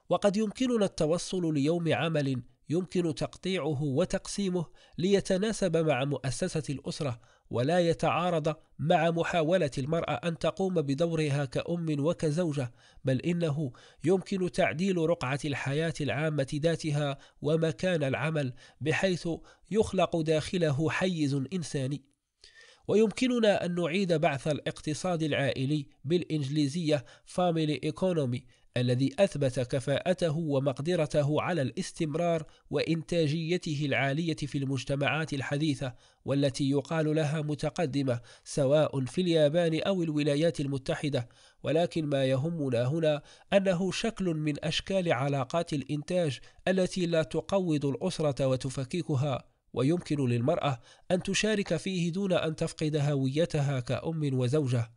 وقد يمكننا التوصل ليوم عمل يمكن تقطيعه وتقسيمه ليتناسب مع مؤسسة الأسرة ولا يتعارض مع محاولة المرأة أن تقوم بدورها كأم وكزوجة بل إنه يمكن تعديل رقعة الحياة العامة ذاتها ومكان العمل بحيث يخلق داخله حيز إنساني. ويمكننا أن نعيد بعث الاقتصاد العائلي بالإنجليزية Family Economy الذي أثبت كفاءته ومقدرته على الاستمرار وإنتاجيته العالية في المجتمعات الحديثة والتي يقال لها متقدمة سواء في اليابان أو الولايات المتحدة. ولكن ما يهمنا هنا أنه شكل من أشكال علاقات الإنتاج التي لا تقوض الأسرة وتفككها. ويمكن للمرأة أن تشارك فيه دون أن تفقد هويتها كأم وزوجة.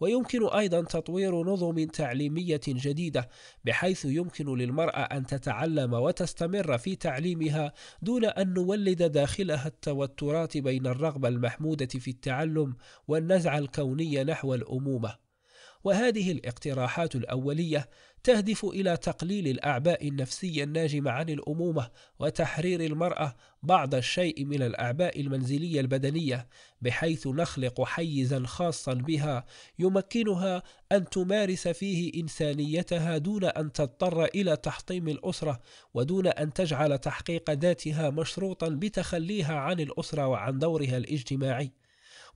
ويمكن أيضا تطوير نظم تعليمية جديدة بحيث يمكن للمرأة أن تتعلم وتستمر في تعليمها دون أن نولد داخلها التوترات بين الرغبة المحمودة في التعلم والنزعة الكونية نحو الأمومة. وهذه الاقتراحات الأولية تهدف إلى تقليل الأعباء النفسية الناجمة عن الأمومة وتحرير المرأة بعض الشيء من الأعباء المنزلية البدنية بحيث نخلق حيزا خاصا بها يمكنها أن تمارس فيه إنسانيتها دون أن تضطر إلى تحطيم الأسرة ودون أن تجعل تحقيق ذاتها مشروطا بتخليها عن الأسرة وعن دورها الاجتماعي.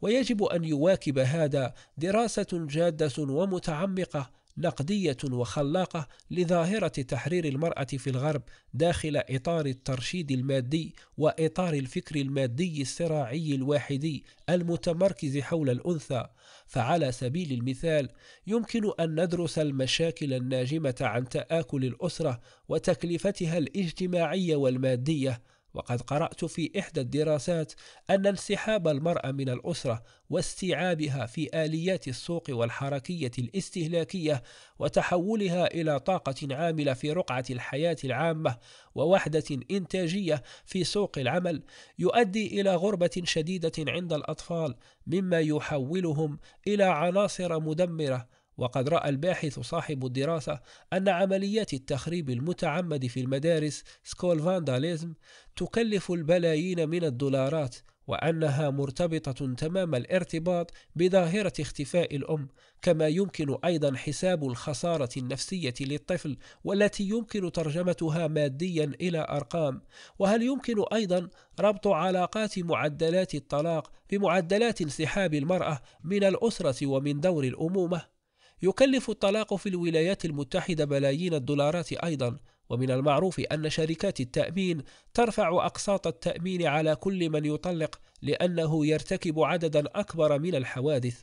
ويجب أن يواكب هذا دراسة جادة ومتعمقة نقدية وخلاقة لظاهرة تحرير المرأة في الغرب داخل إطار الترشيد المادي وإطار الفكر المادي الصراعي الواحدي المتمركز حول الأنثى. فعلى سبيل المثال يمكن أن ندرس المشاكل الناجمة عن تآكل الأسرة وتكلفتها الاجتماعية والمادية وقد قرأت في إحدى الدراسات أن انسحاب المرأة من الأسرة واستيعابها في آليات السوق والحركية الاستهلاكية وتحولها إلى طاقة عاملة في رقعة الحياة العامة ووحدة إنتاجية في سوق العمل يؤدي إلى غربة شديدة عند الأطفال مما يحولهم إلى عناصر مدمرة وقد رأى الباحث صاحب الدراسة أن عمليات التخريب المتعمد في المدارس سكول فانداليزم تكلف البلايين من الدولارات وأنها مرتبطة تمام الارتباط بظاهرة اختفاء الأم كما يمكن أيضا حساب الخسارة النفسية للطفل والتي يمكن ترجمتها ماديا إلى أرقام. وهل يمكن أيضا ربط علاقات معدلات الطلاق بمعدلات انسحاب المرأة من الأسرة ومن دور الأمومة؟ يكلف الطلاق في الولايات المتحدة بلايين الدولارات أيضا. ومن المعروف أن شركات التأمين ترفع أقساط التأمين على كل من يطلق لأنه يرتكب عددا أكبر من الحوادث.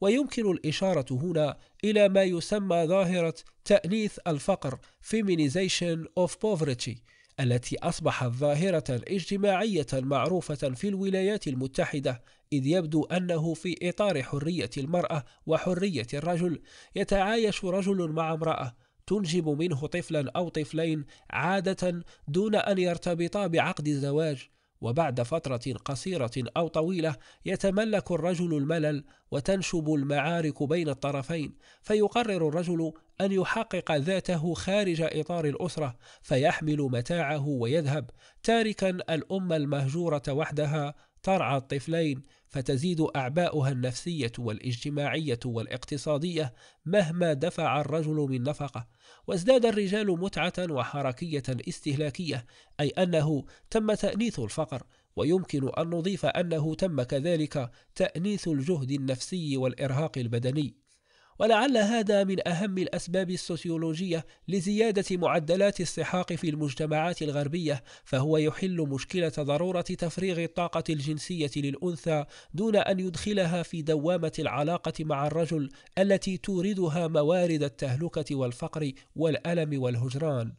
ويمكن الإشارة هنا إلى ما يسمى ظاهرة تأنيث الفقر Feminization of Poverty التي أصبحت ظاهرة اجتماعية معروفة في الولايات المتحدة إذ يبدو أنه في إطار حرية المرأة وحرية الرجل. يتعايش رجل مع امرأة تنجب منه طفلا أو طفلين عادة دون أن يرتبطا بعقد زواج وبعد فترة قصيرة أو طويلة يتملك الرجل الملل وتنشب المعارك بين الطرفين. فيقرر الرجل أن يحقق ذاته خارج إطار الأسرة فيحمل متاعه ويذهب. تاركا الأم المهجورة وحدها ترعى الطفلين فتزيد أعباؤها النفسية والاجتماعية والاقتصادية مهما دفع الرجل من نفقة. وازداد الرجال متعة وحركية استهلاكية أي أنه تم تأنيث الفقر. ويمكن أن نضيف أنه تم كذلك تأنيث الجهد النفسي والإرهاق البدني. ولعل هذا من أهم الأسباب السوسيولوجية لزيادة معدلات السحاق في المجتمعات الغربية فهو يحل مشكلة ضرورة تفريغ الطاقة الجنسية للأنثى دون أن يدخلها في دوامة العلاقة مع الرجل التي توردها موارد التهلكة والفقر والألم والهجران.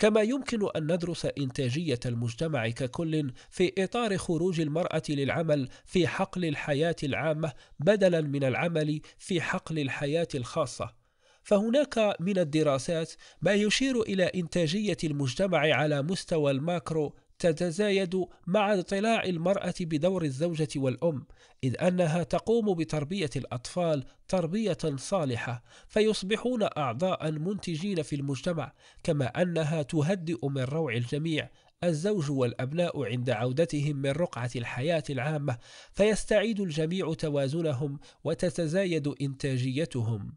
كما يمكن أن ندرس إنتاجية المجتمع ككل في إطار خروج المرأة للعمل في حقل الحياة العامة بدلا من العمل في حقل الحياة الخاصة. فهناك من الدراسات ما يشير إلى إنتاجية المجتمع على مستوى الماكرو تتزايد مع اطلاع المرأة بدور الزوجة والأم، إذ أنها تقوم بتربية الأطفال تربية صالحة، فيصبحون أعضاء منتجين في المجتمع، كما أنها تهدئ من روع الجميع، الزوج والأبناء عند عودتهم من رقعة الحياة العامة، فيستعيد الجميع توازنهم وتتزايد إنتاجيتهم.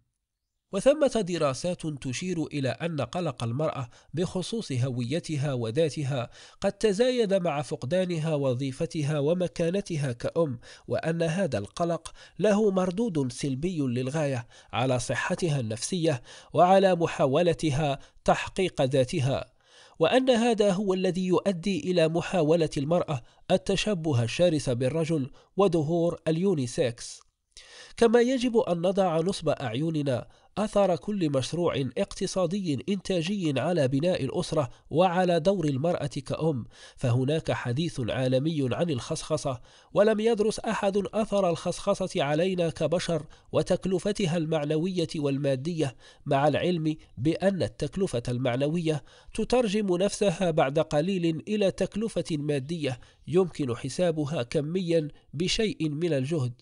وثمة دراسات تشير إلى أن قلق المرأة بخصوص هويتها وذاتها قد تزايد مع فقدانها وظيفتها ومكانتها كأم وأن هذا القلق له مردود سلبي للغاية على صحتها النفسية وعلى محاولتها تحقيق ذاتها. وأن هذا هو الذي يؤدي إلى محاولة المرأة التشبه الشرس بالرجل وظهور اليونيسكس. كما يجب أن نضع نصب أعيننا أثر كل مشروع اقتصادي إنتاجي على بناء الأسرة وعلى دور المرأة كأم فهناك حديث عالمي عن الخصخصة ولم يدرس أحد أثر الخصخصة علينا كبشر وتكلفتها المعنوية والمادية مع العلم بأن التكلفة المعنوية تترجم نفسها بعد قليل إلى تكلفة مادية يمكن حسابها كميا بشيء من الجهد.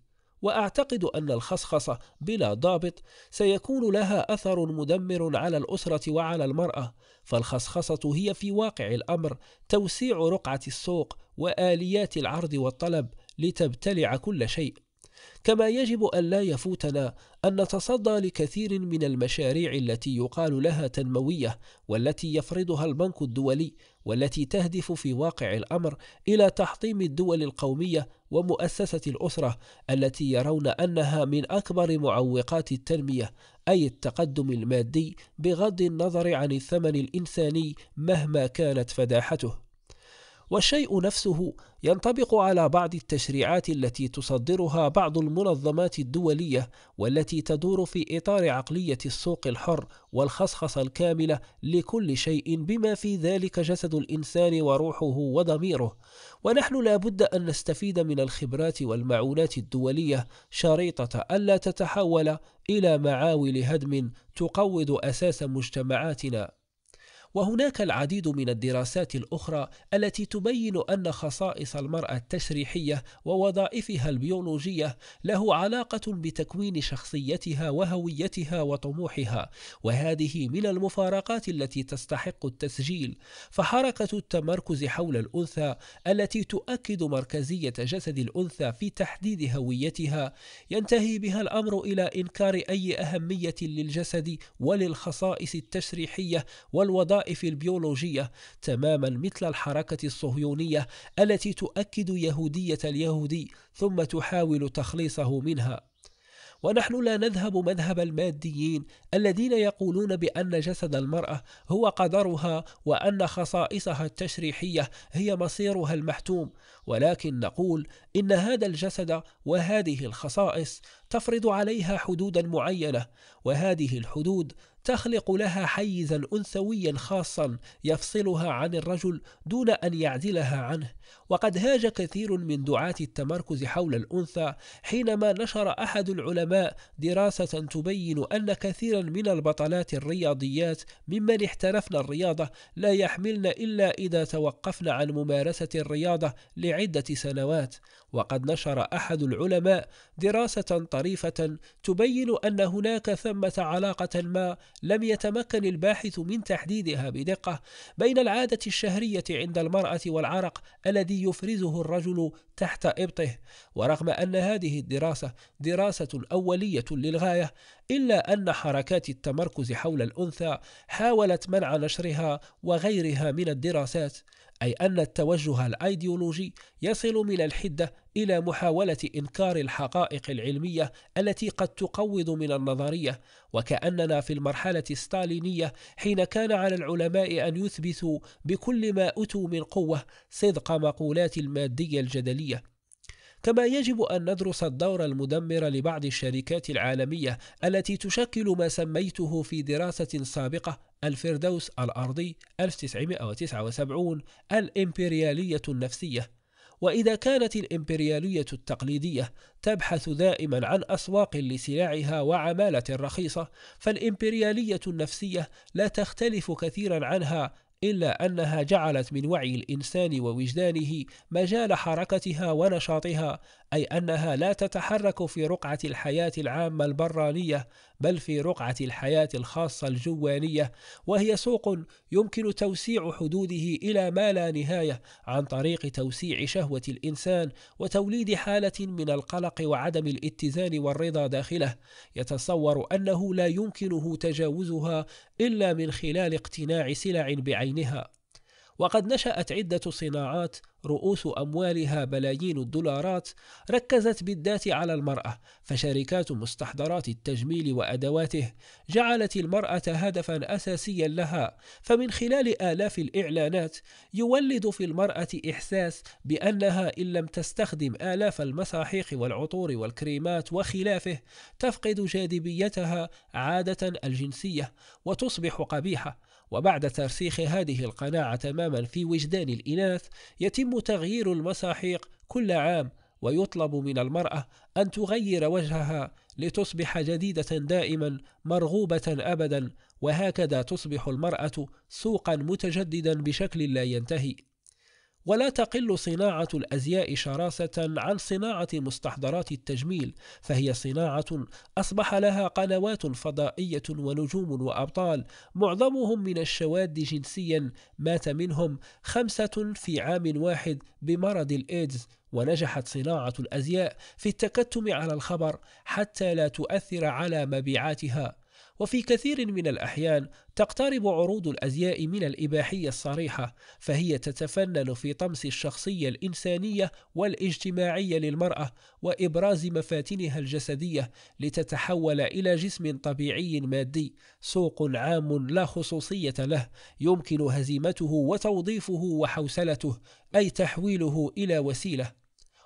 وأعتقد أن الخصخصه بلا ضابط سيكون لها أثر مدمر على الأسرة وعلى المرأة فالخصخصة هي في واقع الأمر توسيع رقعة السوق وآليات العرض والطلب لتبتلع كل شيء. كما يجب أن لا يفوتنا أن نتصدى لكثير من المشاريع التي يقال لها تنموية والتي يفرضها البنك الدولي والتي تهدف في واقع الأمر إلى تحطيم الدول القومية ومؤسسة الأسرة التي يرون أنها من أكبر معوقات التنمية أي التقدم المادي بغض النظر عن الثمن الإنساني مهما كانت فداحته. والشيء نفسه ينطبق على بعض التشريعات التي تصدرها بعض المنظمات الدولية والتي تدور في إطار عقلية السوق الحر والخصخصة الكاملة لكل شيء بما في ذلك جسد الإنسان وروحه وضميره. ونحن لا بد أن نستفيد من الخبرات والمعونات الدولية شريطة ألا تتحول إلى معاول هدم تقوض أساس مجتمعاتنا. وهناك العديد من الدراسات الأخرى التي تبين أن خصائص المرأة التشريحية ووظائفها البيولوجية له علاقة بتكوين شخصيتها وهويتها وطموحها وهذه من المفارقات التي تستحق التسجيل. فحركة التمركز حول الأنثى التي تؤكد مركزية جسد الأنثى في تحديد هويتها ينتهي بها الأمر إلى إنكار أي أهمية للجسد وللخصائص التشريحية والوظائف الوظائف البيولوجية تماما مثل الحركة الصهيونية التي تؤكد يهودية اليهودي ثم تحاول تخليصه منها. ونحن لا نذهب مذهب الماديين الذين يقولون بأن جسد المرأة هو قدرها وأن خصائصها التشريحية هي مصيرها المحتوم. ولكن نقول إن هذا الجسد وهذه الخصائص تفرض عليها حدودا معينة وهذه الحدود تخلق لها حيزا أنثويا خاصا يفصلها عن الرجل دون أن يعدلها عنه وقد هاج كثير من دعاة التمركز حول الأنثى حينما نشر أحد العلماء دراسة تبين أن كثيرا من البطلات الرياضيات ممن احترفن الرياضة لا يحملن إلا إذا توقفن عن ممارسة الرياضة لعدة سنوات. وقد نشر أحد العلماء دراسة طريفة تبين أن هناك ثمة علاقة ما لم يتمكن الباحث من تحديدها بدقة بين العادة الشهرية عند المرأة والعرق الذي يفرزه الرجل تحت إبطه ورغم أن هذه الدراسة دراسة أولية للغاية إلا أن حركات التمركز حول الأنثى حاولت منع نشرها وغيرها من الدراسات أي أن التوجه الأيديولوجي يصل من الحدة إلى محاولة إنكار الحقائق العلمية التي قد تقوض من النظرية وكأننا في المرحلة الستالينية حين كان على العلماء أن يثبتوا بكل ما أتوا من قوة صدق مقولات المادية الجدلية. كما يجب أن ندرس الدور المدمر لبعض الشركات العالمية التي تشكل ما سميته في دراسة سابقة الفردوس الأرضي 1979 الإمبريالية النفسية. وإذا كانت الإمبريالية التقليدية تبحث دائما عن أسواق لسلعها وعمالة رخيصة فالإمبريالية النفسية لا تختلف كثيرا عنها إلا أنها جعلت من وعي الإنسان ووجدانه مجال حركتها ونشاطها أي أنها لا تتحرك في رقعة الحياة العامة البرانية بل في رقعة الحياة الخاصة الجوانية وهي سوق يمكن توسيع حدوده إلى ما لا نهاية عن طريق توسيع شهوة الإنسان وتوليد حالة من القلق وعدم الاتزان والرضا داخله. يتصور أنه لا يمكنه تجاوزها إلا من خلال اقتناع سلع بعينها. وقد نشأت عدة صناعات رؤوس أموالها بلايين الدولارات ركزت بالذات على المرأة فشركات مستحضرات التجميل وأدواته جعلت المرأة هدفا أساسيا لها فمن خلال آلاف الإعلانات يولد في المرأة إحساس بأنها إن لم تستخدم آلاف المساحيق والعطور والكريمات وخلافه تفقد جاذبيتها عادة الجنسية وتصبح قبيحة. وبعد ترسيخ هذه القناعة تماما في وجدان الإناث يتم تغيير المساحيق كل عام ويطلب من المرأة أن تغير وجهها لتصبح جديدة دائما مرغوبة أبدا وهكذا تصبح المرأة سوقا متجددا بشكل لا ينتهي. ولا تقل صناعة الأزياء شراسة عن صناعة مستحضرات التجميل فهي صناعة أصبح لها قنوات فضائية ونجوم وأبطال معظمهم من الشواذ جنسيا مات منهم خمسة في عام واحد بمرض الإيدز ونجحت صناعة الأزياء في التكتم على الخبر حتى لا تؤثر على مبيعاتها. وفي كثير من الأحيان تقترب عروض الأزياء من الإباحية الصريحة فهي تتفنن في طمس الشخصية الإنسانية والاجتماعية للمرأة وإبراز مفاتنها الجسدية لتتحول إلى جسم طبيعي مادي سوق عام لا خصوصية له يمكن هزيمته وتوظيفه وحوسلته أي تحويله إلى وسيلة.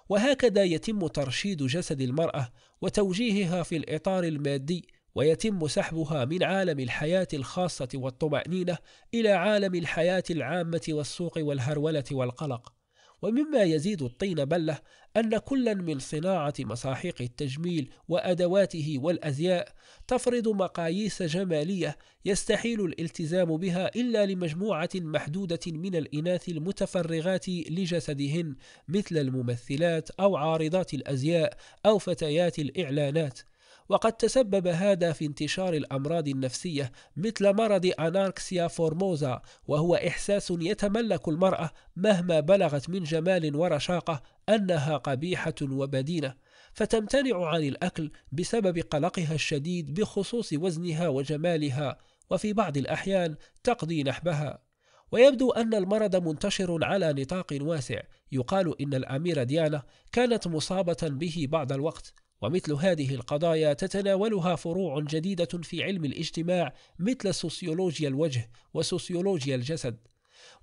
وهكذا يتم ترشيد جسد المرأة وتوجيهها في الإطار المادي ويتم سحبها من عالم الحياة الخاصة والطمأنينة إلى عالم الحياة العامة والسوق والهرولة والقلق. ومما يزيد الطين بلة أن كلا من صناعة مصاحيق التجميل وأدواته والأزياء تفرض مقاييس جمالية يستحيل الالتزام بها إلا لمجموعة محدودة من الإناث المتفرغات لجسدهن مثل الممثلات أو عارضات الأزياء أو فتيات الإعلانات. وقد تسبب هذا في انتشار الأمراض النفسية مثل مرض أناركسيا فورموزا وهو إحساس يتملك المرأة مهما بلغت من جمال ورشاقة أنها قبيحة وبدينة. فتمتنع عن الأكل بسبب قلقها الشديد بخصوص وزنها وجمالها وفي بعض الأحيان تقضي نحبها. ويبدو أن المرض منتشر على نطاق واسع. يقال إن الأميرة ديانا كانت مصابة به بعض الوقت. ومثل هذه القضايا تتناولها فروع جديدة في علم الاجتماع مثل سوسيولوجيا الوجه وسوسيولوجيا الجسد.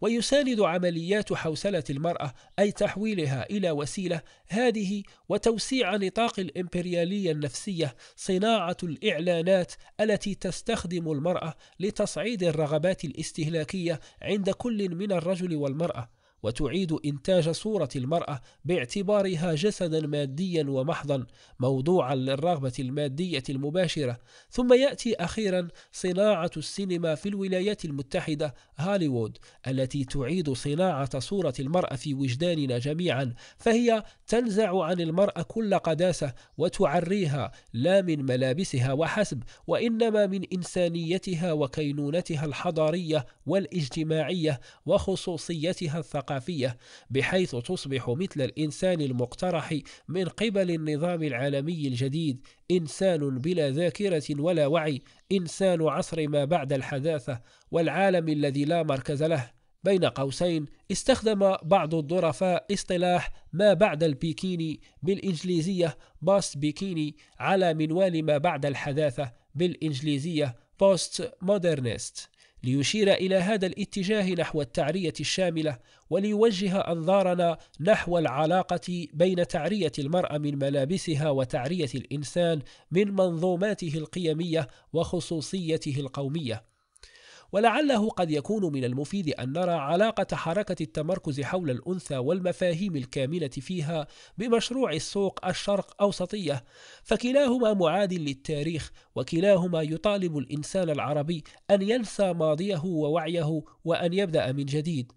ويساند عمليات حوسلة المرأة أي تحويلها إلى وسيلة هذه وتوسيع نطاق الإمبريالية النفسية صناعة الإعلانات التي تستخدم المرأة لتصعيد الرغبات الاستهلاكية عند كل من الرجل والمرأة. وتعيد إنتاج صورة المرأة باعتبارها جسدا ماديا ومحضا موضوعا للرغبة المادية المباشرة. ثم يأتي أخيرا صناعة السينما في الولايات المتحدة هوليوود التي تعيد صناعة صورة المرأة في وجداننا جميعا. فهي تنزع عن المرأة كل قداسة وتعريها لا من ملابسها وحسب وإنما من إنسانيتها وكينونتها الحضارية والاجتماعية وخصوصيتها الثقافية. الثقافية بحيث تصبح مثل الإنسان المقترح من قبل النظام العالمي الجديد. إنسان بلا ذاكرة ولا وعي إنسان عصر ما بعد الحداثة والعالم الذي لا مركز له. بين قوسين استخدم بعض الظرفاء اصطلاح ما بعد البيكيني بالإنجليزية post-bikini على منوال ما بعد الحداثة بالإنجليزية post-modernist. ليشير إلى هذا الاتجاه نحو التعرية الشاملة وليوجه أنظارنا نحو العلاقة بين تعرية المرأة من ملابسها وتعرية الإنسان من منظوماته القيمية وخصوصيته القومية. ولعله قد يكون من المفيد أن نرى علاقة حركة التمركز حول الأنثى والمفاهيم الكامنة فيها بمشروع السوق الشرق أوسطية فكلاهما معاد للتاريخ وكلاهما يطالب الإنسان العربي أن ينسى ماضيه ووعيه وأن يبدأ من جديد.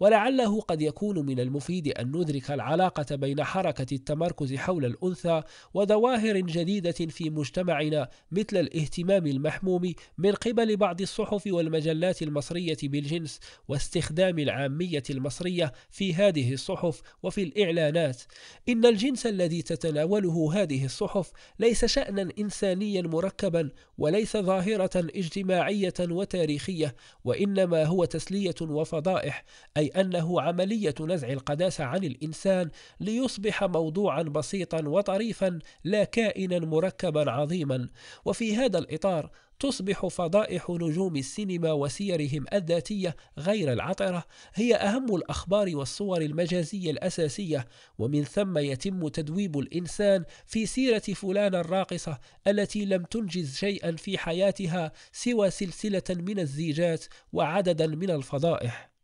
ولعله قد يكون من المفيد أن ندرك العلاقة بين حركة التمركز حول الأنثى وظواهر جديدة في مجتمعنا مثل الاهتمام المحموم من قبل بعض الصحف والمجلات المصرية بالجنس واستخدام العامية المصرية في هذه الصحف وفي الإعلانات. إن الجنس الذي تتناوله هذه الصحف ليس شأنا إنسانيا مركبا وليس ظاهرة اجتماعية وتاريخية وإنما هو تسلية وفضائح أي أنه عملية نزع القداسة عن الإنسان ليصبح موضوعا بسيطا وطريفا لا كائنا مركبا عظيما. وفي هذا الإطار تصبح فضائح نجوم السينما وسيرهم الذاتية غير العطرة هي أهم الأخبار والصور المجازية الأساسية ومن ثم يتم تدويب الإنسان في سيرة فلان الراقصة التي لم تنجز شيئا في حياتها سوى سلسلة من الزيجات وعددا من الفضائح.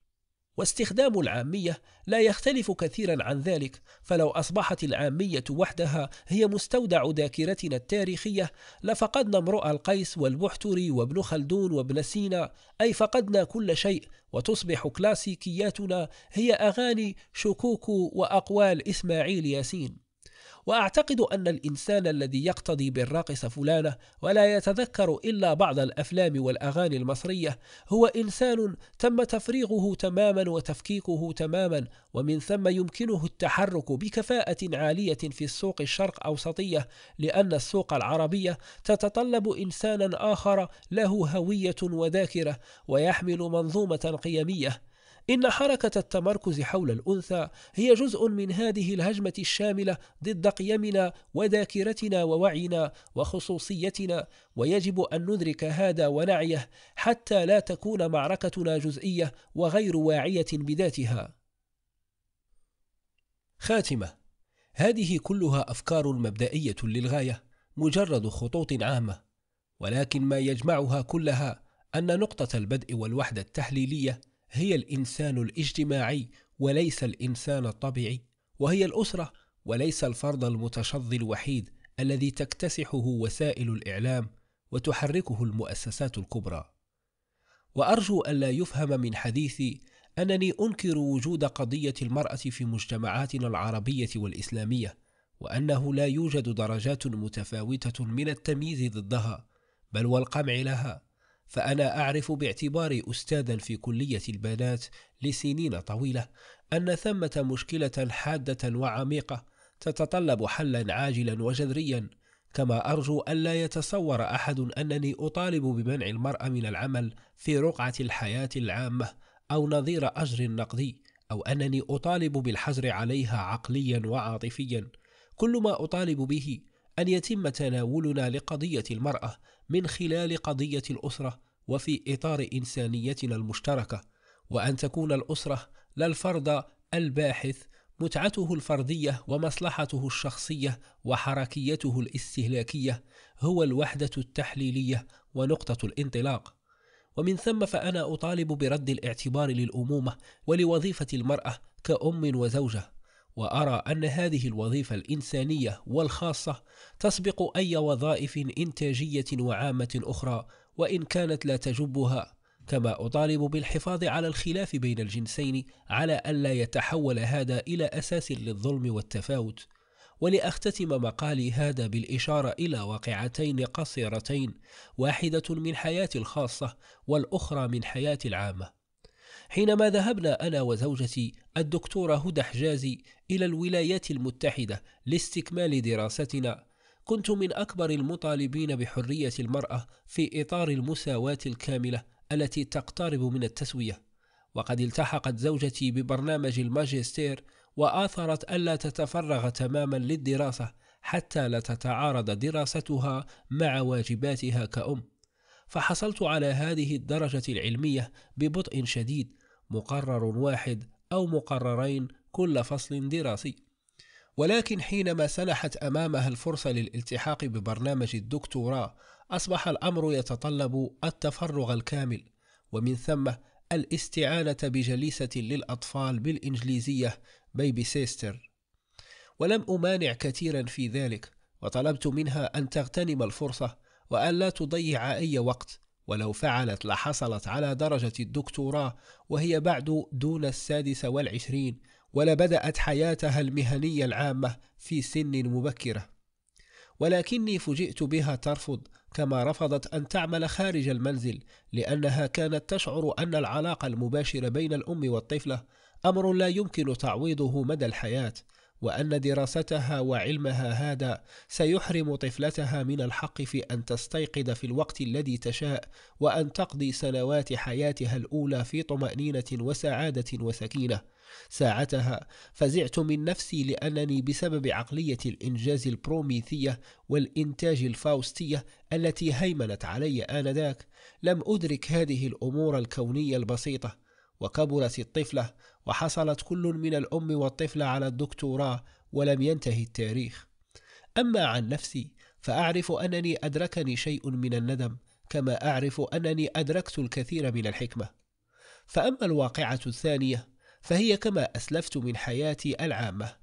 واستخدام العامية لا يختلف كثيرا عن ذلك فلو أصبحت العامية وحدها هي مستودع ذاكرتنا التاريخية لفقدنا امرؤ القيس والبحتري وابن خلدون وابن سينا أي فقدنا كل شيء وتصبح كلاسيكياتنا هي أغاني شكوك وأقوال إسماعيل ياسين. وأعتقد أن الإنسان الذي يقتضي بالراقصة فلانة ولا يتذكر إلا بعض الأفلام والأغاني المصرية هو إنسان تم تفريغه تماما وتفكيكه تماما ومن ثم يمكنه التحرك بكفاءة عالية في السوق الشرق أوسطية لأن السوق العربية تتطلب إنسانا آخر له هوية وذاكرة ويحمل منظومة قيمية إن حركة التمركز حول الأنثى هي جزء من هذه الهجمة الشاملة ضد قيمنا وذاكرتنا ووعينا وخصوصيتنا ويجب أن ندرك هذا ونعيه حتى لا تكون معركتنا جزئية وغير واعية بذاتها. خاتمة هذه كلها أفكار مبدئية للغاية مجرد خطوط عامة ولكن ما يجمعها كلها أن نقطة البدء والوحدة التحليلية هي الإنسان الاجتماعي وليس الإنسان الطبيعي وهي الأسرة وليس الفرد المتشظي الوحيد الذي تكتسحه وسائل الإعلام وتحركه المؤسسات الكبرى. وأرجو ألا يفهم من حديثي أنني أنكر وجود قضية المرأة في مجتمعاتنا العربية والإسلامية وأنه لا يوجد درجات متفاوتة من التمييز ضدها بل والقمع لها. فأنا أعرف باعتباري أستاذا في كلية البنات لسنين طويلة أن ثمة مشكلة حادة وعميقة تتطلب حلا عاجلا وجذريا كما أرجو ألا يتصور أحد أنني أطالب بمنع المرأة من العمل في رقعة الحياة العامة أو نظير أجر نقدي أو أنني أطالب بالحجر عليها عقليا وعاطفيا. كل ما أطالب به أن يتم تناولنا لقضية المرأة من خلال قضية الأسرة وفي إطار إنسانيتنا المشتركة وأن تكون الأسرة لا الفرد الباحث متعته الفردية ومصلحته الشخصية وحركيته الاستهلاكية هو الوحدة التحليلية ونقطة الانطلاق. ومن ثم فأنا أطالب برد الاعتبار للأمومة ولوظيفة المرأة كأم وزوجة. وأرى أن هذه الوظيفة الإنسانية والخاصة تسبق أي وظائف إنتاجية وعامة أخرى وإن كانت لا تجبها كما أطالب بالحفاظ على الخلاف بين الجنسين على ألا يتحول هذا إلى أساس للظلم والتفاوت. ولأختتم مقالي هذا بالإشارة إلى واقعتين قصيرتين واحدة من حياتي الخاصة والأخرى من حياتي العامة. حينما ذهبنا أنا وزوجتي الدكتورة هدى حجازي إلى الولايات المتحدة لاستكمال دراستنا. كنت من أكبر المطالبين بحرية المرأة في إطار المساواة الكاملة التي تقترب من التسوية. وقد التحقت زوجتي ببرنامج الماجستير وآثرت ألا تتفرغ تماما للدراسة حتى لا تتعارض دراستها مع واجباتها كأم. فحصلت على هذه الدرجة العلمية ببطء شديد مقرر واحد أو مقررين كل فصل دراسي. ولكن حينما سنحت أمامها الفرصة للالتحاق ببرنامج الدكتوراه أصبح الأمر يتطلب التفرغ الكامل ومن ثم الاستعانة بجليسة للأطفال بالإنجليزية بيبي سيستر ولم أمانع كثيرا في ذلك وطلبت منها أن تغتنم الفرصة وأن لا تضيع أي وقت. ولو فعلت لحصلت على درجة الدكتوراه وهي بعد دون السادس والعشرين ولبدأت حياتها المهنية العامة في سن مبكرة. ولكني فوجئت بها ترفض كما رفضت أن تعمل خارج المنزل لأنها كانت تشعر أن العلاقة المباشرة بين الأم والطفلة أمر لا يمكن تعويضه مدى الحياة. وأن دراستها وعلمها هذا سيحرم طفلتها من الحق في أن تستيقظ في الوقت الذي تشاء وأن تقضي سنوات حياتها الأولى في طمأنينة وسعادة وسكينة. ساعتها فزعت من نفسي لأنني بسبب عقلية الإنجاز البروميثية والإنتاج الفاوستية التي هيمنت علي آنذاك لم أدرك هذه الأمور الكونية البسيطة. وكبرت الطفلة وحصلت كل من الأم والطفل على الدكتوراه ولم ينتهي التاريخ. أما عن نفسي فأعرف أنني أدركني شيء من الندم كما أعرف أنني أدركت الكثير من الحكمة. فأما الواقعة الثانية فهي كما أسلفت من حياتي العامة.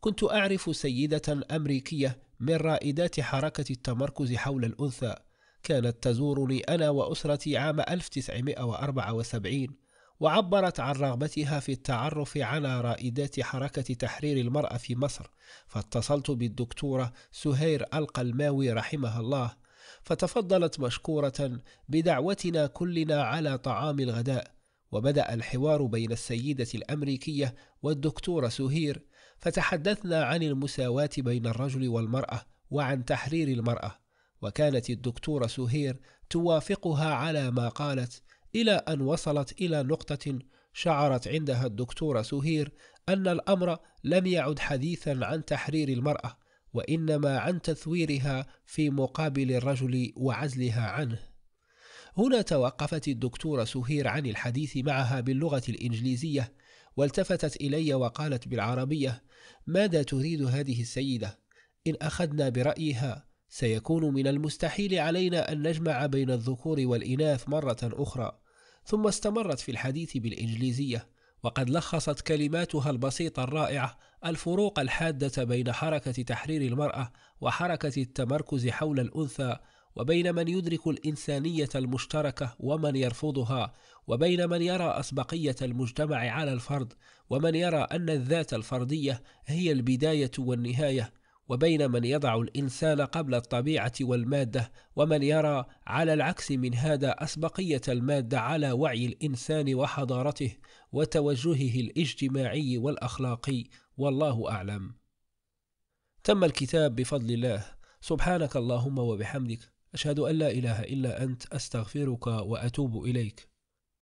كنت أعرف سيدة أمريكية من رائدات حركة التمركز حول الأنثى كانت تزورني أنا وأسرتي عام 1974 وعبرت عن رغبتها في التعرف على رائدات حركة تحرير المرأة في مصر فاتصلت بالدكتورة سهير القلماوي رحمها الله فتفضلت مشكورة بدعوتنا كلنا على طعام الغداء وبدأ الحوار بين السيدة الأمريكية والدكتورة سهير فتحدثنا عن المساواة بين الرجل والمرأة وعن تحرير المرأة وكانت الدكتورة سهير توافقها على ما قالت إلى أن وصلت إلى نقطة شعرت عندها الدكتورة سهير أن الأمر لم يعد حديثا عن تحرير المرأة وإنما عن تثويرها في مقابل الرجل وعزلها عنه هنا توقفت الدكتورة سهير عن الحديث معها باللغة الإنجليزية والتفتت إلي وقالت بالعربية ماذا تريد هذه السيدة؟ إن أخذنا برأيها سيكون من المستحيل علينا أن نجمع بين الذكور والإناث مرة أخرى ثم استمرت في الحديث بالإنجليزية وقد لخصت كلماتها البسيطة الرائعة الفروق الحادة بين حركة تحرير المرأة وحركة التمركز حول الأنثى وبين من يدرك الإنسانية المشتركة ومن يرفضها وبين من يرى أسبقية المجتمع على الفرد ومن يرى أن الذات الفردية هي البداية والنهاية. وبين من يضع الإنسان قبل الطبيعة والمادة ومن يرى على العكس من هذا أسبقية المادة على وعي الإنسان وحضارته وتوجهه الاجتماعي والأخلاقي. والله أعلم. تم الكتاب بفضل الله. سبحانك اللهم وبحمدك. أشهد أن لا إله إلا أنت. أستغفرك وأتوب إليك.